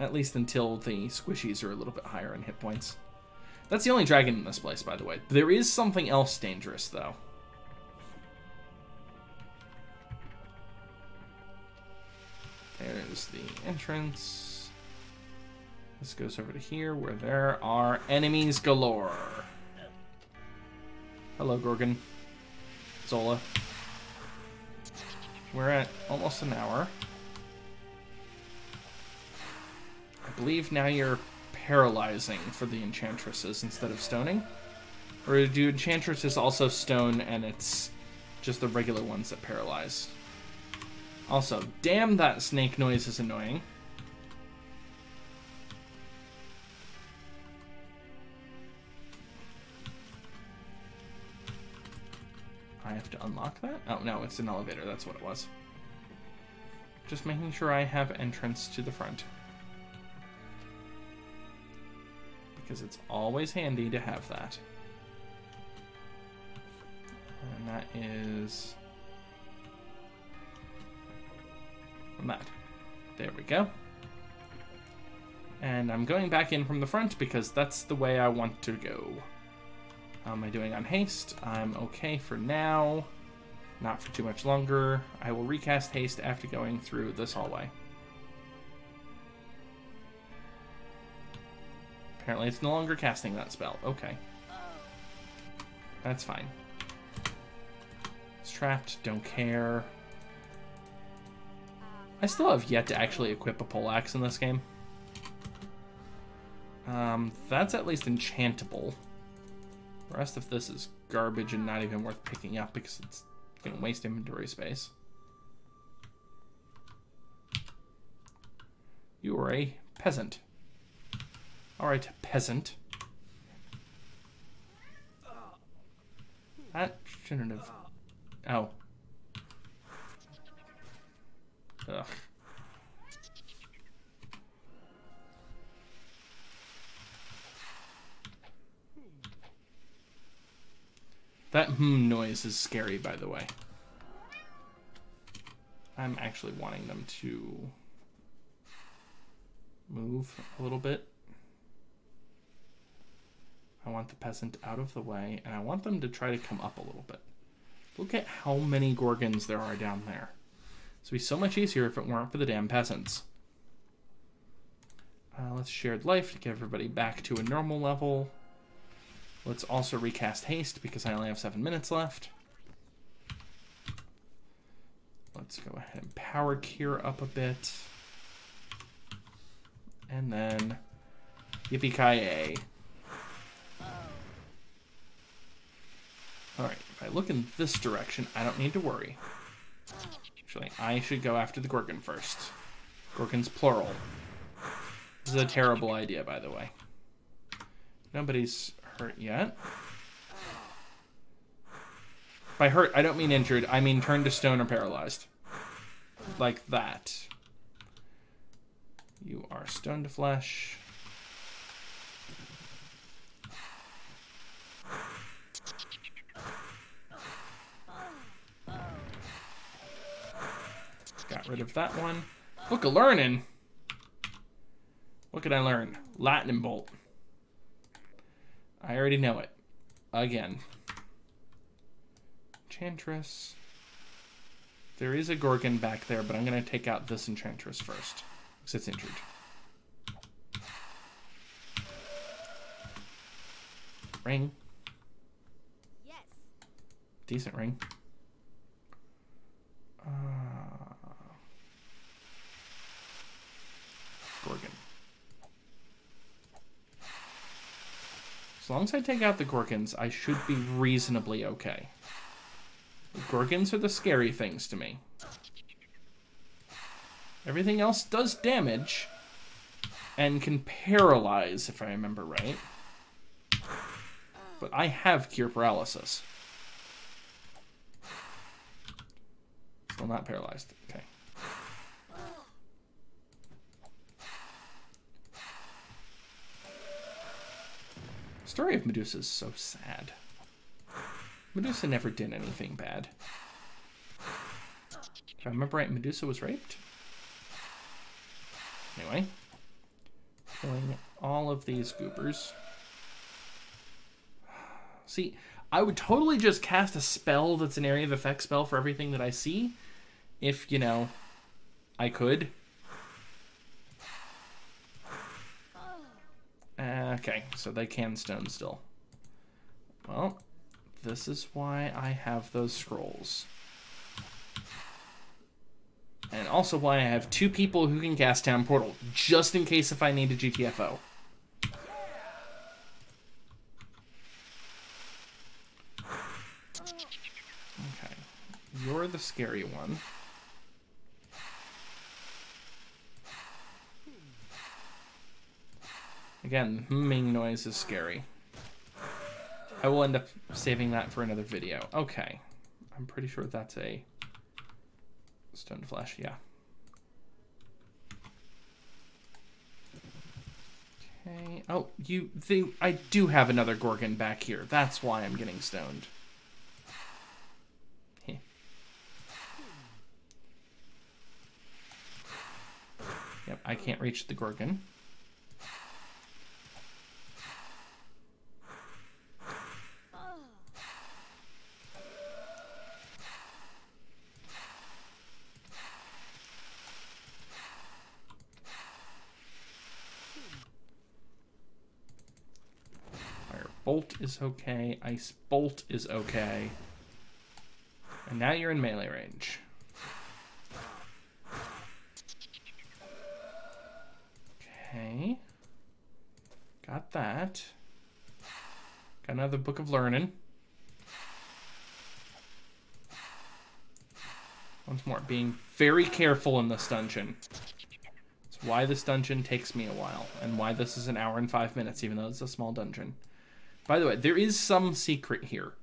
At least until the squishies are a little bit higher in hit points. That's the only dragon in this place, by the way. There is something else dangerous, though. There's the entrance. This goes over to here, where there are enemies galore. Hello, Gorgon. Zola. We're at almost an hour. I believe now you're paralyzing for the enchantresses instead of stoning. Or do enchantresses also stone and it's just the regular ones that paralyze? Also, damn that snake noise is annoying. I have to unlock that? Oh, no, it's an elevator. That's what it was. Just making sure I have entrance to the front. Because it's always handy to have that. And that is... From that. There we go. And I'm going back in from the front because that's the way I want to go. How am I doing on haste? I'm okay for now. Not for too much longer. I will recast haste after going through this hallway. Apparently it's no longer casting that spell. Okay. That's fine. It's trapped, don't care. I still have yet to actually equip a poleaxe in this game. Um, that's at least enchantable. The rest of this is garbage and not even worth picking up because it's going to waste inventory space. You are a peasant. Alright, peasant. That shouldn't have Oh. Ugh. That hmm noise is scary, by the way. I'm actually wanting them to move a little bit. I want the peasant out of the way, and I want them to try to come up a little bit. Look at how many Gorgons there are down there. Would be so much easier if it weren't for the damn peasants. Uh, let's shared life to get everybody back to a normal level. Let's also recast haste because I only have seven minutes left. Let's go ahead and power cure up a bit. And then yippee-ki-yay. Alright, if I look in this direction, I don't need to worry. Actually, I should go after the Gorgon first. Gorgon's plural. This is a terrible idea, by the way. Nobody's hurt yet. By hurt, I don't mean injured. I mean turned to stone or paralyzed. Like that. You are stone to flesh. Got rid of that one. Book of Learning. What can I learn? Lightning Bolt. I already know it. Again. Enchantress. There is a Gorgon back there, but I'm going to take out this Enchantress first. Because it's injured. Ring.
Yes.
Decent ring. Uh, Gorgon. As long as I take out the Gorgons, I should be reasonably okay. The Gorgons are the scary things to me. Everything else does damage and can paralyze, if I remember right. But I have cure paralysis. Still not paralyzed. Okay. Story of Medusa is so sad. Medusa never did anything bad. If I remember right, Medusa was raped. Anyway. Killing all of these goopers. See, I would totally just cast a spell that's an area of effect spell for everything that I see. If, you know, I could. Okay, so they can stone still. Well, this is why I have those scrolls. And also why I have two people who can cast Town Portal, just in case if I need a GTFO. Okay, you're the scary one. Again, humming noise is scary. I will end up saving that for another video. Okay. I'm pretty sure that's a stone flesh, yeah. Okay. Oh, you the I do have another Gorgon back here. That's why I'm getting stoned. Yep, I can't reach the Gorgon. Fire Is okay. Ice Bolt is okay. And now you're in melee range. Okay. Got that. Got another Book of Learning. Once more, being very careful in this dungeon. It's why this dungeon takes me a while, and why this is an hour and five minutes, even though it's a small dungeon. By the way, there is some secret here.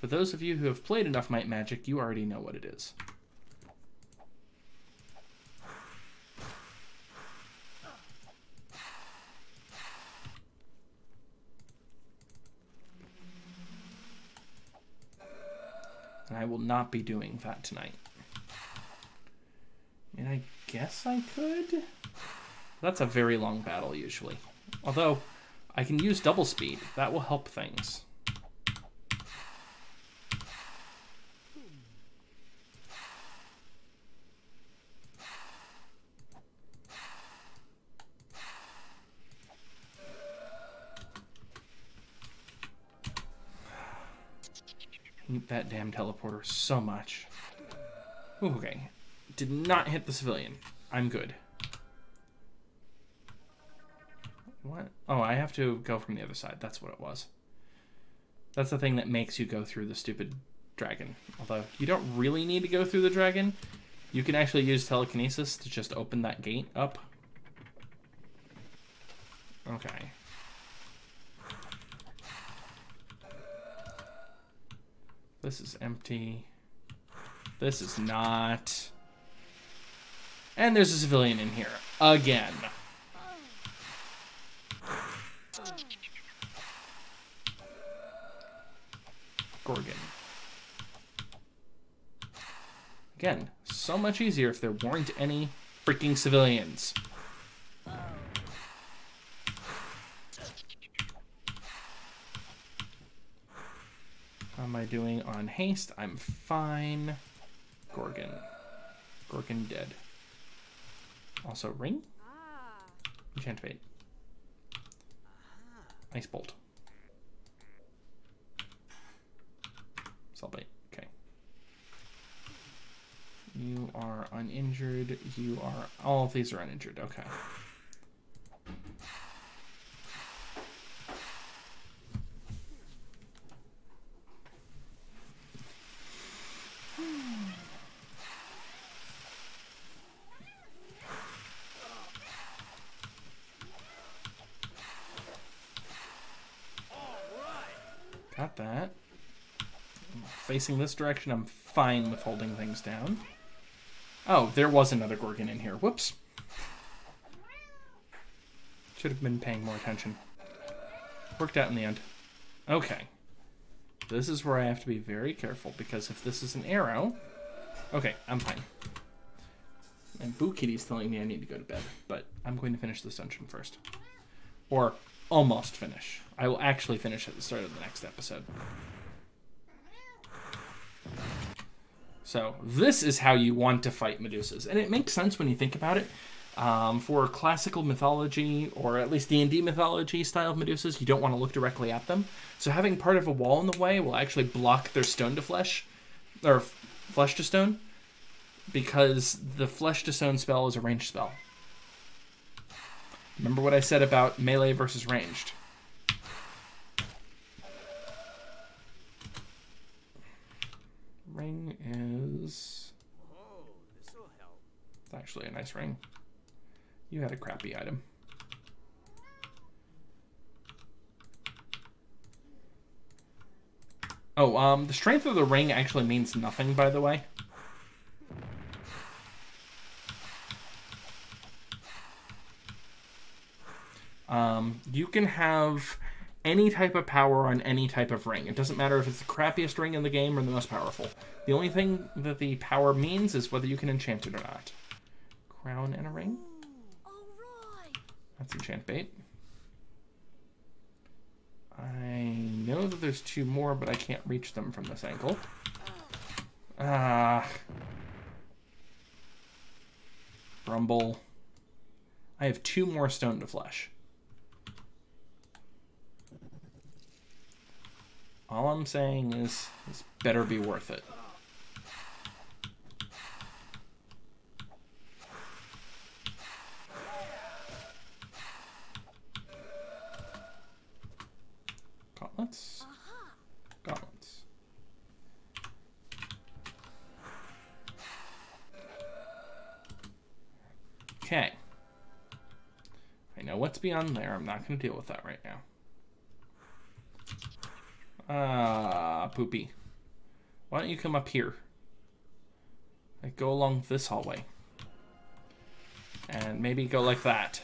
For those of you who have played enough Might Magic, you already know what it is. And I will not be doing that tonight. And I guess I could? That's a very long battle usually. Although, I can use double speed. That will help things. That damn teleporter so much. Ooh, okay. Did not hit the civilian. I'm good. I have to go from the other side. That's what it was. That's the thing that makes you go through the stupid dragon. Although, you don't really need to go through the dragon. You can actually use telekinesis to just open that gate up. Okay. This is empty. This is not. And there's a civilian in here. Again. Gorgon. Again, so much easier if there weren't any freaking civilians. How am I doing on haste? I'm fine. Gorgon. Gorgon dead. Also, ring?
Ah.
Enchant bait. Ice bolt. Salt bait. Okay. You are uninjured. You are. All of these are uninjured. Okay. Got that. Facing this direction, I'm fine with holding things down. Oh, there was another Gorgon in here. Whoops. Should have been paying more attention. Worked out in the end. Okay. This is where I have to be very careful because if this is an arrow... Okay, I'm fine. And Boo Kitty's telling me I need to go to bed, but I'm going to finish this dungeon first. Or almost finish. I will actually finish at the start of the next episode. So this is how you want to fight Medusas, and it makes sense when you think about it. Um, for classical mythology, or at least D&D mythology style Medusas, you don't want to look directly at them. So having part of a wall in the way will actually block their stone to flesh, or flesh to stone, because the flesh to stone spell is a ranged spell. Remember what I said about melee versus ranged. Ring is
Oh, help.
it's actually a nice ring. You had a crappy item. Oh, um, the strength of the ring actually means nothing, by the way. Um, you can have any type of power on any type of ring. It doesn't matter if it's the crappiest ring in the game or the most powerful. The only thing that the power means is whether you can enchant it or not. Crown and a ring. That's enchant bait. I know that there's two more, but I can't reach them from this angle. Ah. Rumble. I have two more stone to flesh. All I'm saying is, this better be worth it. Gauntlets? Gauntlets. Okay. I know what's beyond there. I'm not going to deal with that right now. Ah, poopy. Why don't you come up here? Like, go along this hallway. And maybe go like that.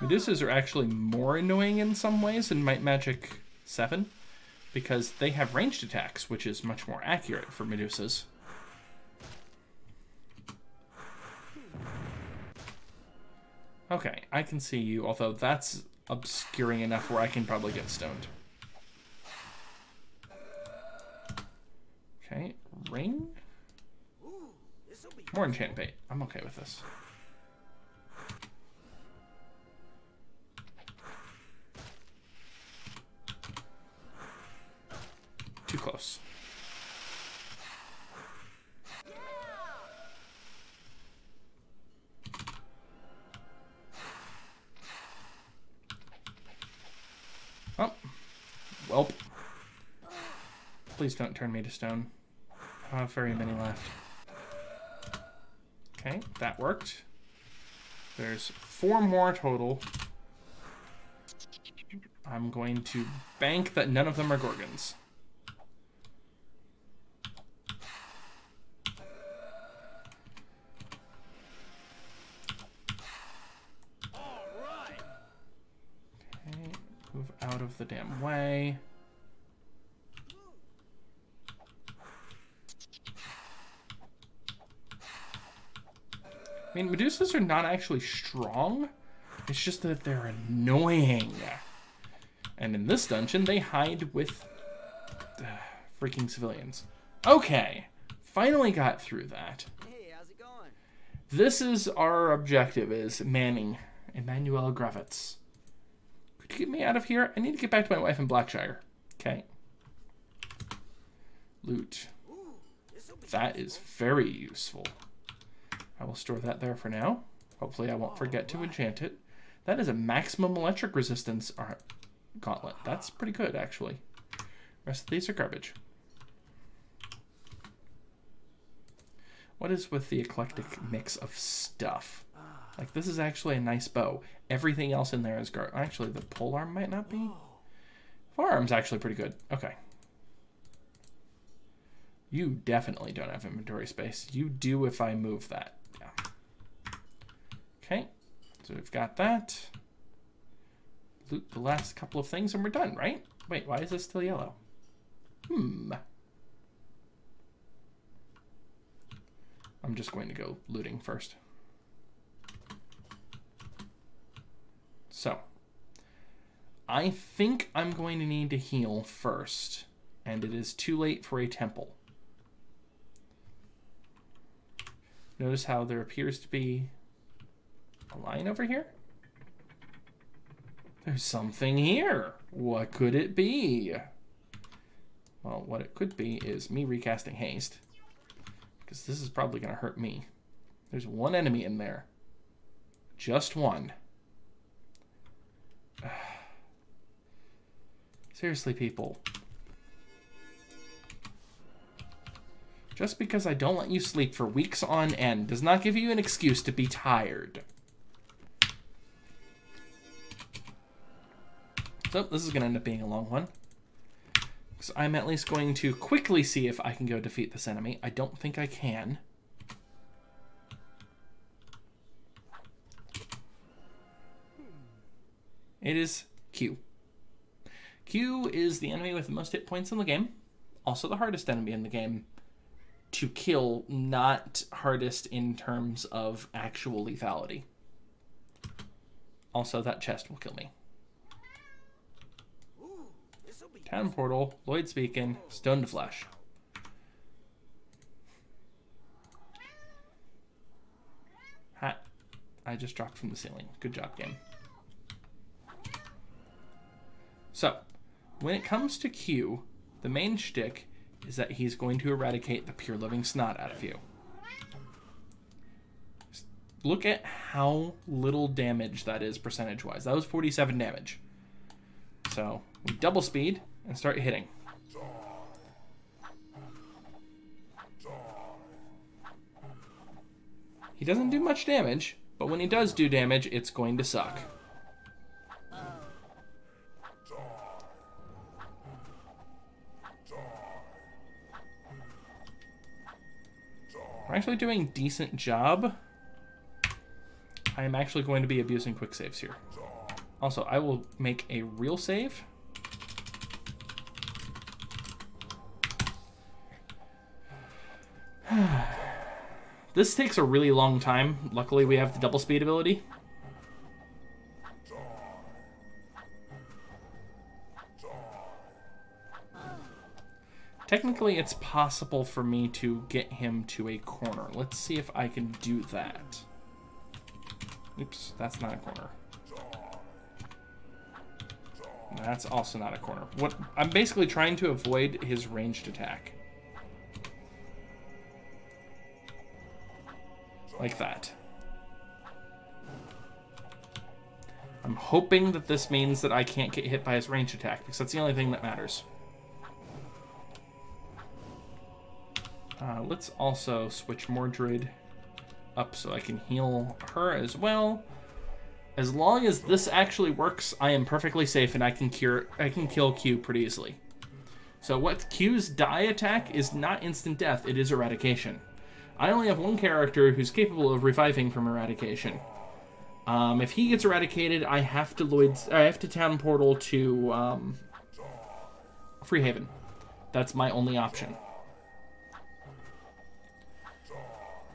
Medusas are actually more annoying in some ways in Might Magic 7 because they have ranged attacks, which is much more accurate for Medusas. Okay, I can see you, although that's obscuring enough where I can probably get stoned. Okay, ring? More enchant bait. I'm okay with this. Too close. Oh. Welp. Please don't turn me to stone. I have very many left. Okay, that worked. There's four more total. I'm going to bank that none of them are Gorgons. Okay, move out of the damn way. I mean, Medusas are not actually strong. It's just that they're annoying. And in this dungeon, they hide with uh, freaking civilians. Okay, finally got through that.
Hey, how's it going?
This is our objective: is Manning, Emmanuel Gravitz. Could you get me out of here? I need to get back to my wife in Blackshire. Okay. Loot. That is very useful. I will store that there for now. Hopefully I won't forget to oh, enchant it. That is a maximum electric resistance ar- gauntlet. That's pretty good, actually. rest of these are garbage. What is with the eclectic mix of stuff? Like, this is actually a nice bow. Everything else in there is gar- Actually, the polearm might not be. Polearm's actually pretty good. Okay. You definitely don't have inventory space. You do if I move that. Okay. So we've got that. Loot the last couple of things and we're done, right? Wait, why is this still yellow? Hmm. I'm just going to go looting first. So, I think I'm going to need to heal first, and it is too late for a temple. Notice how there appears to be a line over here? There's something here. What could it be? Well, what it could be is me recasting haste. Because this is probably going to hurt me. There's one enemy in there. Just one. Seriously, people. Just because I don't let you sleep for weeks on end does not give you an excuse to be tired. So, this is going to end up being a long one. So I'm at least going to quickly see if I can go defeat this enemy. I don't think I can. It is Q. Q is the enemy with the most hit points in the game. Also the hardest enemy in the game to kill, not hardest in terms of actual lethality. Also, that chest will kill me. Town portal, Lloyd's Beacon. stone to flesh. Hat. I just dropped from the ceiling. Good job, game. So, when it comes to Q, the main shtick is that he's going to eradicate the pure living snot out of you. Look at how little damage that is percentage wise. That was 47 damage. So, we double speed and start hitting. He doesn't do much damage, But when he does do damage, it's going to suck. We're actually doing decent job. I am actually going to be abusing quick saves here. Also, I will make a real save. This takes a really long time. Luckily, we have the double speed ability. Technically, it's possible for me to get him to a corner. Let's see if I can do that. Oops, that's not a corner. That's also not a corner. What I'm basically trying to avoid his ranged attack. Like that. I'm hoping that this means that I can't get hit by his range attack, because that's the only thing that matters. Uh, let's also switch Mordred up so I can heal her as well. As long as this actually works, I am perfectly safe and I can cure I can kill Q pretty easily. So what Q's die attack is not instant death, it is eradication. I only have one character who's capable of reviving from eradication. Um, if he gets eradicated, I have to Lloyd's I have to town portal to um, Freehaven. That's my only option.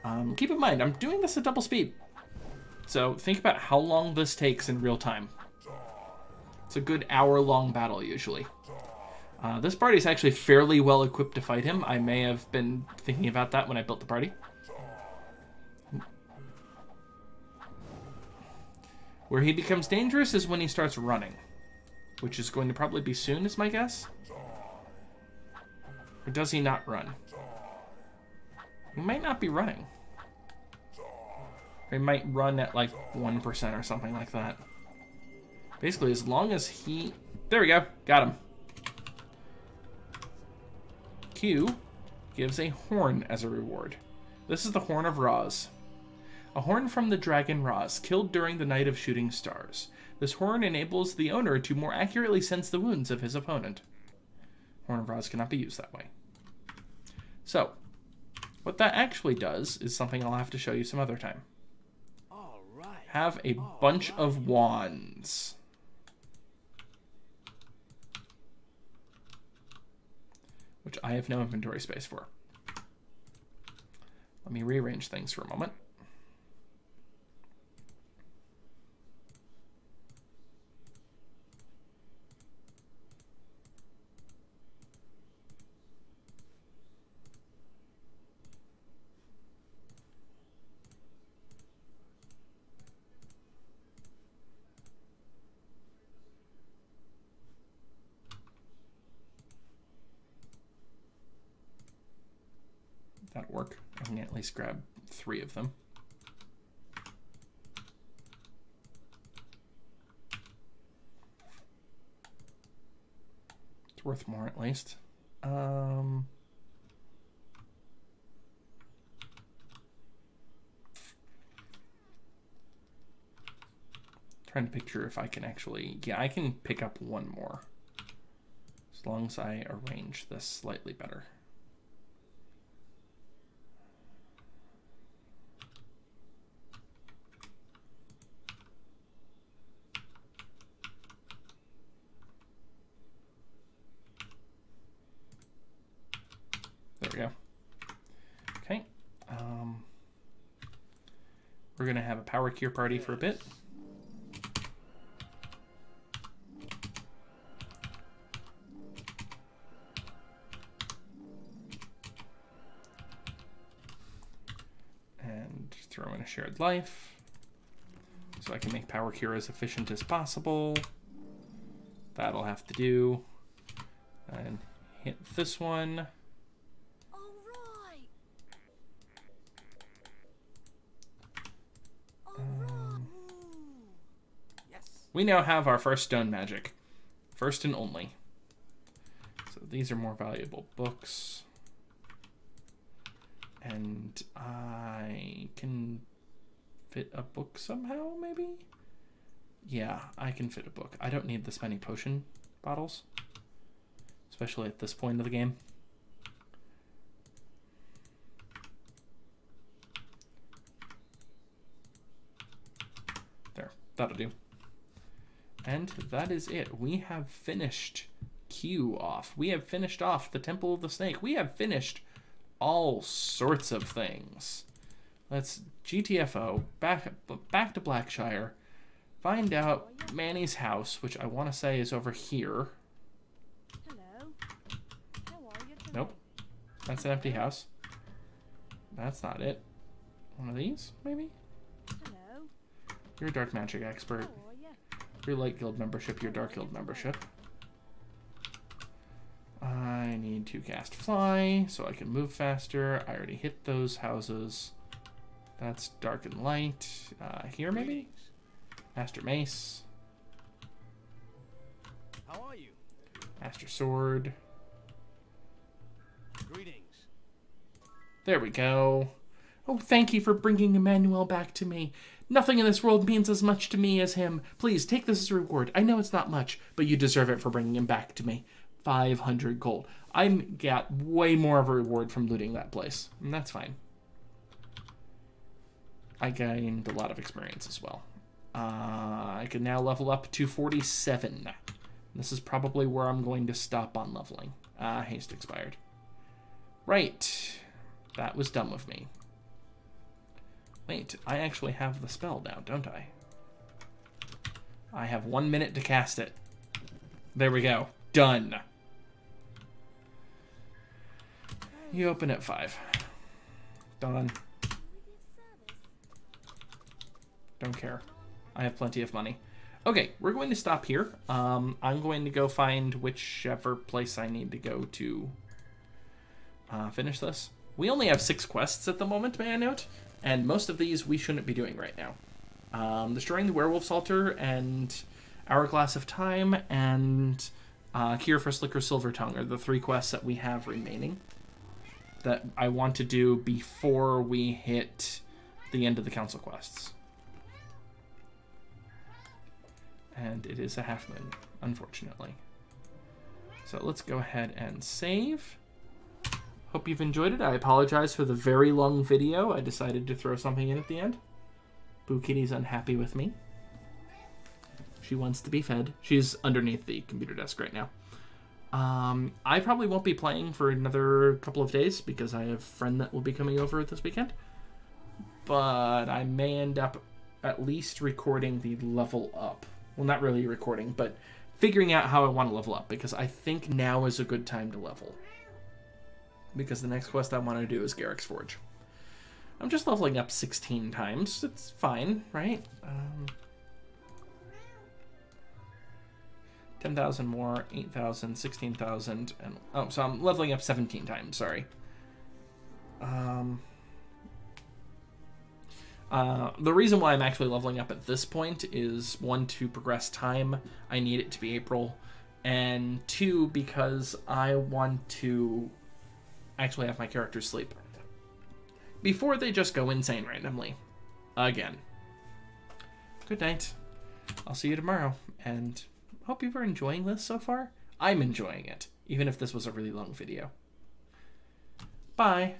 Um, keep in mind, I'm doing this at double speed. So think about how long this takes in real time. It's a good hour-long battle, usually. Uh, this party is actually fairly well equipped to fight him. I may have been thinking about that when I built the party. Where he becomes dangerous is when he starts running. Which is going to probably be soon, is my guess. Or does he not run? He might not be running. He might run at like 1% or something like that. Basically, as long as he... There we go. Got him. Q gives a horn as a reward. This is the Horn of Raz. A horn from the dragon Raz, killed during the Night of Shooting Stars. This horn enables the owner to more accurately sense the wounds of his opponent. Horn of Raz cannot be used that way. So, what that actually does is something I'll have to show you some other time.
All right.
Have a bunch of wands. Which I have no inventory space for. Let me rearrange things for a moment. That'll work. I can at least grab three of them. It's worth more at least. Um, trying to picture if I can actually... Yeah, I can pick up one more. As long as I arrange this slightly better. There we go. Okay. Um, we're going to power cure party for a bit. And throw in a shared life. So I can make power cure as efficient as possible. That'll have to do. And hit this one.
All right. All right.
Yes.
We now have our first stone magic. First and only. So these are more valuable books. And I can fit a book somehow, maybe? Yeah, I can fit a book. I don't need this many potion bottles, especially at this point of the game. There, that'll do. And that is it. We have finished Q off. We have finished off the Temple of the Snake. We have finished all sorts of things. Let's GTFO back back to Blackshire. Find out Manny's house, which I want to say is over here.
Hello. How are you?
Nope. That's an empty house. That's not it. One of these, maybe?
Hello.
You're a dark magic expert. Your light guild membership, your dark guild membership. I need to cast fly so I can move faster. I already hit those houses. That's dark and light. Uh, here maybe? Master mace.
How are you?
Master sword.
Greetings.
There we go. Oh, thank you for bringing Emmanuel back to me. Nothing in this world means as much to me as him. Please take this as a reward. I know it's not much, but you deserve it for bringing him back to me. 500 gold. I got way more of a reward from looting that place, and that's fine. I gained a lot of experience as well. Uh, I can now level up to 47. This is probably where I'm going to stop on leveling. Ah, haste expired. Right. That was dumb of me. Wait, I actually have the spell now, don't I? I have one minute to cast it. There we go. Done. You open at five. Done. Don't care. I have plenty of money. Okay, we're going to stop here. Um, I'm going to go find whichever place I need to go to uh, finish this. We only have six quests at the moment, may I note? And most of these we shouldn't be doing right now. Um, destroying the werewolf's altar and Hourglass of Time and uh, Cure for Slicker Silver Tongue are the three quests that we have remaining that I want to do before we hit the end of the council quests. And it is a half moon, unfortunately. So let's go ahead and save. Hope you've enjoyed it. I apologize for the very long video. I decided to throw something in at the end. Boo Kitty's unhappy with me. She wants to be fed. She's underneath the computer desk right now. Um, I probably won't be playing for another couple of days because I have a friend that will be coming over this weekend. But I may end up at least recording the level up. Well, not really recording, but figuring out how I want to level up because I think now is a good time to level. Because the next quest I want to do is Garrick's Forge. I'm just leveling up 16 times. It's fine, right? Um, 10,000 more, 8,000, 16,000, and... Oh, so I'm leveling up 17 times, sorry. Um... Uh, the reason why I'm actually leveling up at this point is one, to progress time. I need it to be April. And two, because I want to actually have my characters sleep. Before they just go insane randomly. Again. Good night. I'll see you tomorrow. And hope you were enjoying this so far. I'm enjoying it, even if this was a really long video. Bye.